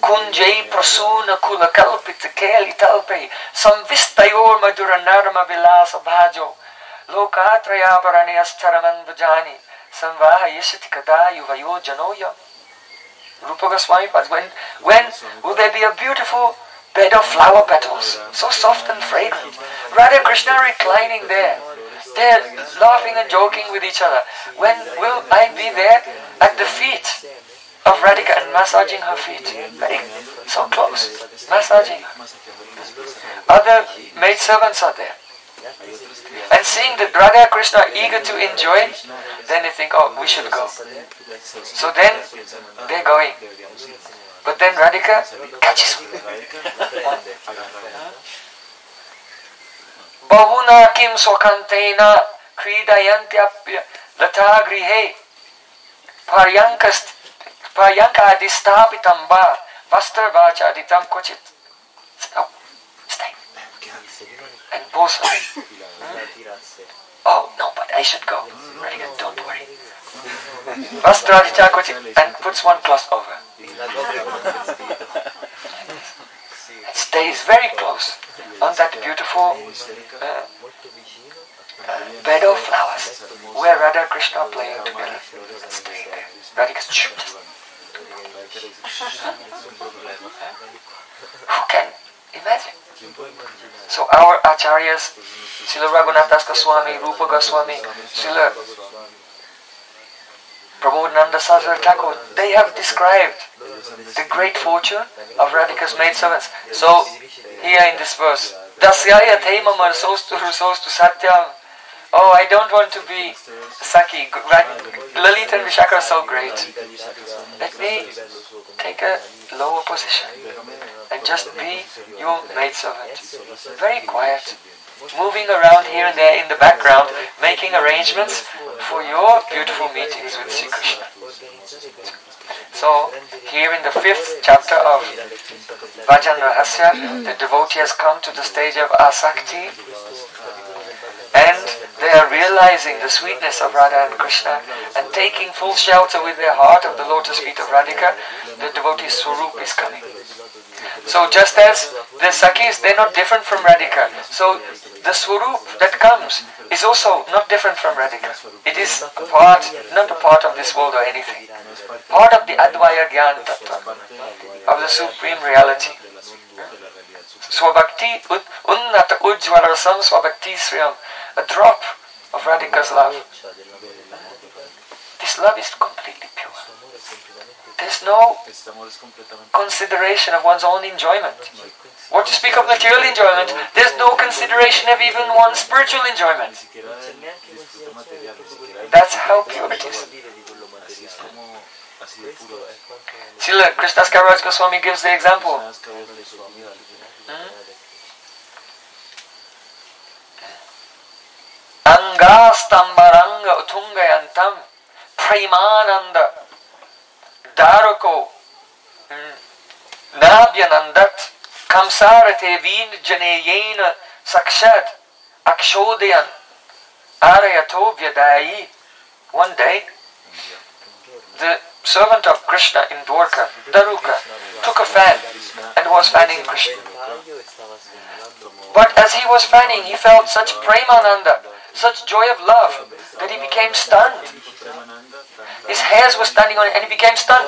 Kunjai prasuna kula kalpita keli talpe samvistayor madura narma vilasa bhajo lokatrayabharanyas charaman vajani samvaha yashati kada yuvayo janoya Rupa Goswami when, when will there be a beautiful bed of flower petals, so soft and fragrant? Radha Krishna reclining there. They're laughing and joking with each other. When will I be there at the feet of Radhika and massaging her feet? Very so close, massaging her. Other maidservants are there. And seeing that Radha Krishna eager to enjoy, then they think, oh, we should go. So then they're going. But then Radhika catches Bahuna kim swakantena kridayantyapya lata grihe paryankast paryankadistapitam ba vastrvachaditam kochit. And both. Oh, no, but I should go. Radhika, don't worry. Vastradicha kochit and puts one cloth over. And stays very close on that beautiful uh, vicino. bed of flowers where Radha Krishna are playing together. Stay there. Radhika's shh, Who can imagine? So our acharyas, Srila Raghunathas Goswami, Rupa Goswami, Srila Prabodhananda Saraswati Thakur, they have described the great fortune of Radhika's maidservants. So here in this verse, Dasyaya Taimamar Sostu Sostu Satyam. Oh, I don't want to be Saki. Lalit and Vishaka are so great. Let me take a lower position and just be your maidservant. Very quiet, moving around here and there in the background, making arrangements for your beautiful meetings with Sri Krishna. So, here in the fifth chapter of Bhajan Rahasya, the devotee has come to the stage of Asakti and they are realizing the sweetness of Radha and Krishna and taking full shelter with their heart of the lotus feet of Radhika, the devotee Swarup is coming. So just as the Sakis, they're not different from Radhika. So the Swarup that comes is also not different from Radhika. It is a part, not a part of this world or anything. Part of the Advaya Gyan Tattva, of the Supreme Reality. Swabhakti Unnata Ujjvala Rasam Swabhakti Sriyam, a drop of Radhika's love. This love is completely pure. There's no consideration of one's own enjoyment. What to speak of material enjoyment, there's no consideration of even one's spiritual enjoyment. That's how pure it is. quanto Srila Krishnadas Kaviraj Goswami gives the example. Sabes que vos de su amiga Angastambaranga utungayantam premananda darako nabyanandat kamsarate vin janeyena sakshad akshodayan arayato vyadayi. One day, the servant of Krishna in Dwarka, Daruka, took a fan and was fanning Krishna. But as he was fanning, he felt such premananda, such joy of love, that he became stunned. His hairs were standing on it and he became stunned.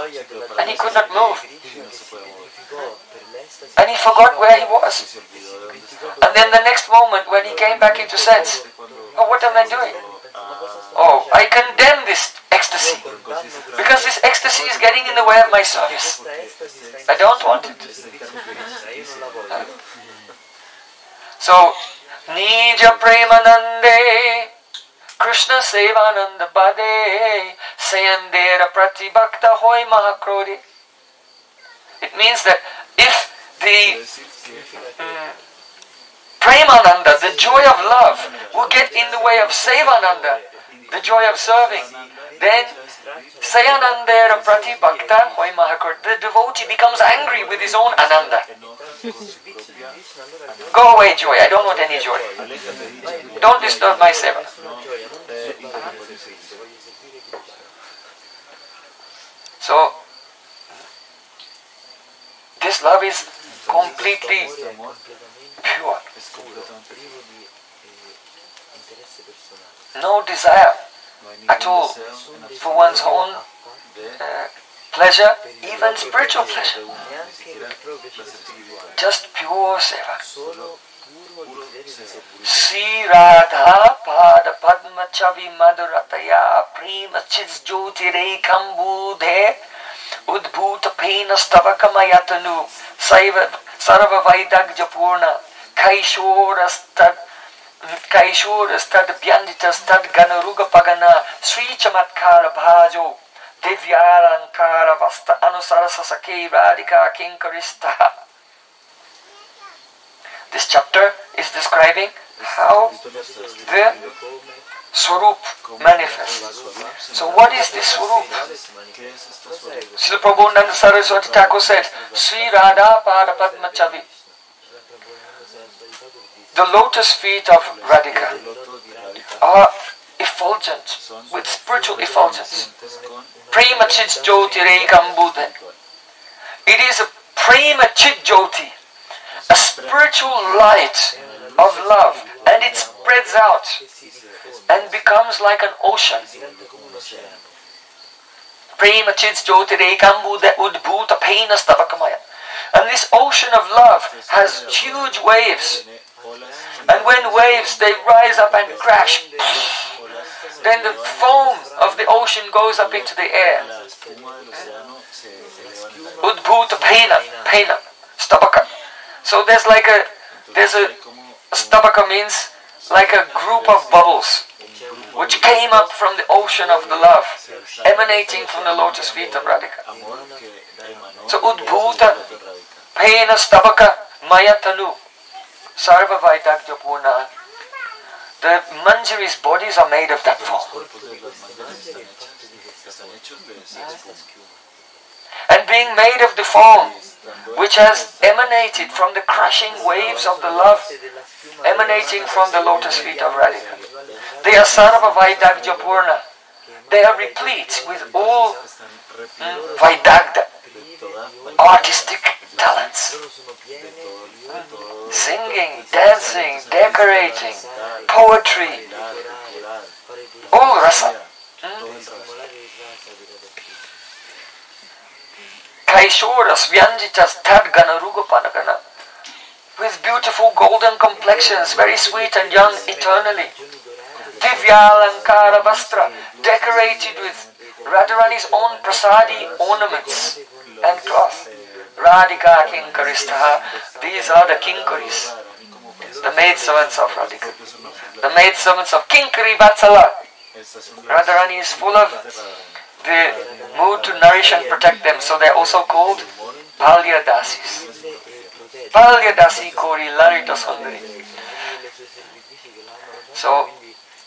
And he could not move. And he forgot where he was. And then the next moment, when he came back into sense, oh, what am I doing? Oh, I condemn this ecstasy. Because this ecstasy is getting in the way of my service. I don't want it. [laughs] So, Premanande, Krishna Sevananda Bade, Sayandera Pratibhakta Hoy Mahakrodi. It means that if the mm, Premananda, the joy of love, will get in the way of Sevananda, the joy of serving, then Sayanandera Pratibhakta Hoy Mahakrodi, the devotee becomes angry with his own Ananda. Go away, joy. I don't want any joy. Don't disturb my piace So, this love is completely pure. No desire At all. for one's own uh, pleasure, even spiritual pleasure. Just pure सेवा श्री राधा पाद पद्म छवि मधुरतया प्रेम चित ज्योतिरेकम बूधे उद्भूत फेन स्तव कमय तनु सैव सर्व वैदग्ज पूर्ण गण रुग व्यञ्जितस्तद् श्री चमत्कार भाजो Vasta Anusarasa Sake Radhika Kinkarista This chapter is describing how the Swarup manifests. So what is this Swarup? Srila Prabodhananda Saraswati Thakur said, Sri Radha Pada Padma Chavi, the lotus feet of Radhika are effulgent with spiritual effulgence. con Prema Chit Jyoti Rekam Buddha. It is a Prema Chit Jyoti, a spiritual light of love, and it spreads out and becomes like an ocean. diventa come un oceano Prema Chit Jyoti Rekam Buddha Udbhuta Pena Stavakamaya. And this ocean of love has huge waves. And when waves they rise up and crash, then the foam of the ocean goes up into the air. Udbhuta Pena, Pena, Stabaka. So there's like a, there's a, Stabaka means like a group of bubbles which came up from the ocean of the love, emanating from the lotus feet of Radhika. So Udbhuta Pena Stabaka Mayatanu Sarva Vaidagya Purna. The Manjari's bodies are made of that form. And being made of the form which has emanated from the crushing waves of the love emanating from the lotus feet of Radhika. They are Sarva Vaidagya They are replete with all mm, Vaidagda, artistic talents. Singing, dancing, decorating, poetry, all rasa. Kaishoras, Vyanjitas, Tadgana, Rugopanagana. With beautiful golden complexions, very sweet and young eternally. Divyalankara Vastra, decorated with Radharani's own prasadi ornaments and cloth. Radhika Kinkaristaha, these are the Kinkaris, the maidservants of Radhika. The maidservants of Kinkari Vatsala. Radharani is full of the mood to nourish and protect them, so they're also called Palya Dasis. Palya Dasi Kori Larita Sundari. So,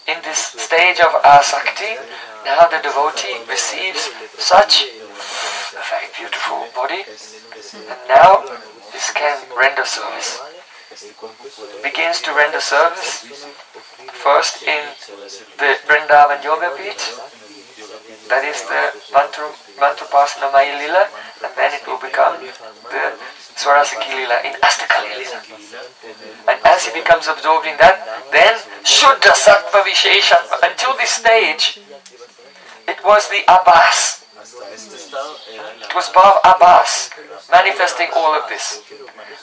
in this stage of Asakti, now the devotee receives such a very beautiful body, and mm-hmm. now this can render service. Begins to render service first in the Vrindavan Yogapith, that is the mantra, mantrapasana Maya Lila, and then it will become the Swarasaki Lila in Astakali Lila. And as he becomes absorbed in that, then Shuddha Sattva Visheshatma. Until this stage, it was the Abhas. It was Bhav Abhas manifesting all of this.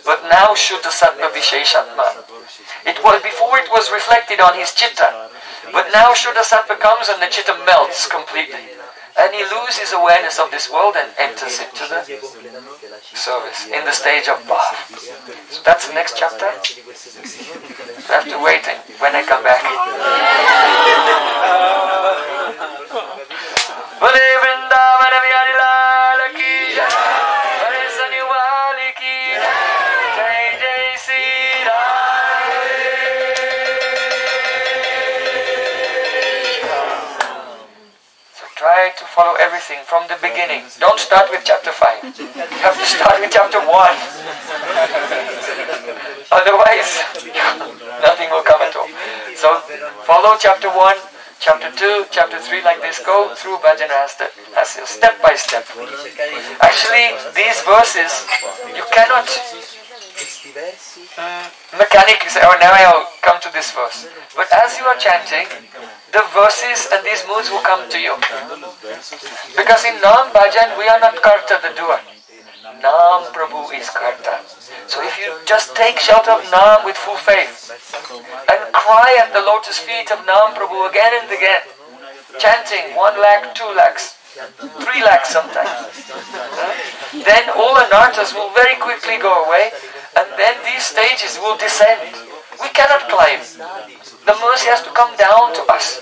But now Shuddha Sattva Visheshatma. It was before it was reflected on his chitta. But now Shuddha Sattva comes and the chitta melts completely. And he loses awareness of this world and enters into the service in the stage of Bhav. So that's the next chapter. You have to wait eh, when I come back. [laughs] So try to follow everything from the beginning. Don't start with chapter 5. You have to start with chapter 1. [laughs] Otherwise, [laughs] nothing will come at all. So follow chapter 1, chapter 2, chapter 3 like this. Go through Bhajana as, the, as a step by step. Actually, these verses, you cannot uh, mechanically say, oh, now I'll come to this verse. But as you are chanting, the verses and these moods will come to you. Because in Nam Bhajan, we are not Karta, the doer. Nam Prabhu is Karta. So if you just take shelter of Nam with full faith and cry at the lotus feet of Nam Prabhu again and again, chanting one lakh, two lakhs, three lakhs sometimes, then all anarthas will very quickly go away and then these stages will descend. We cannot climb. The mercy has to come down to us.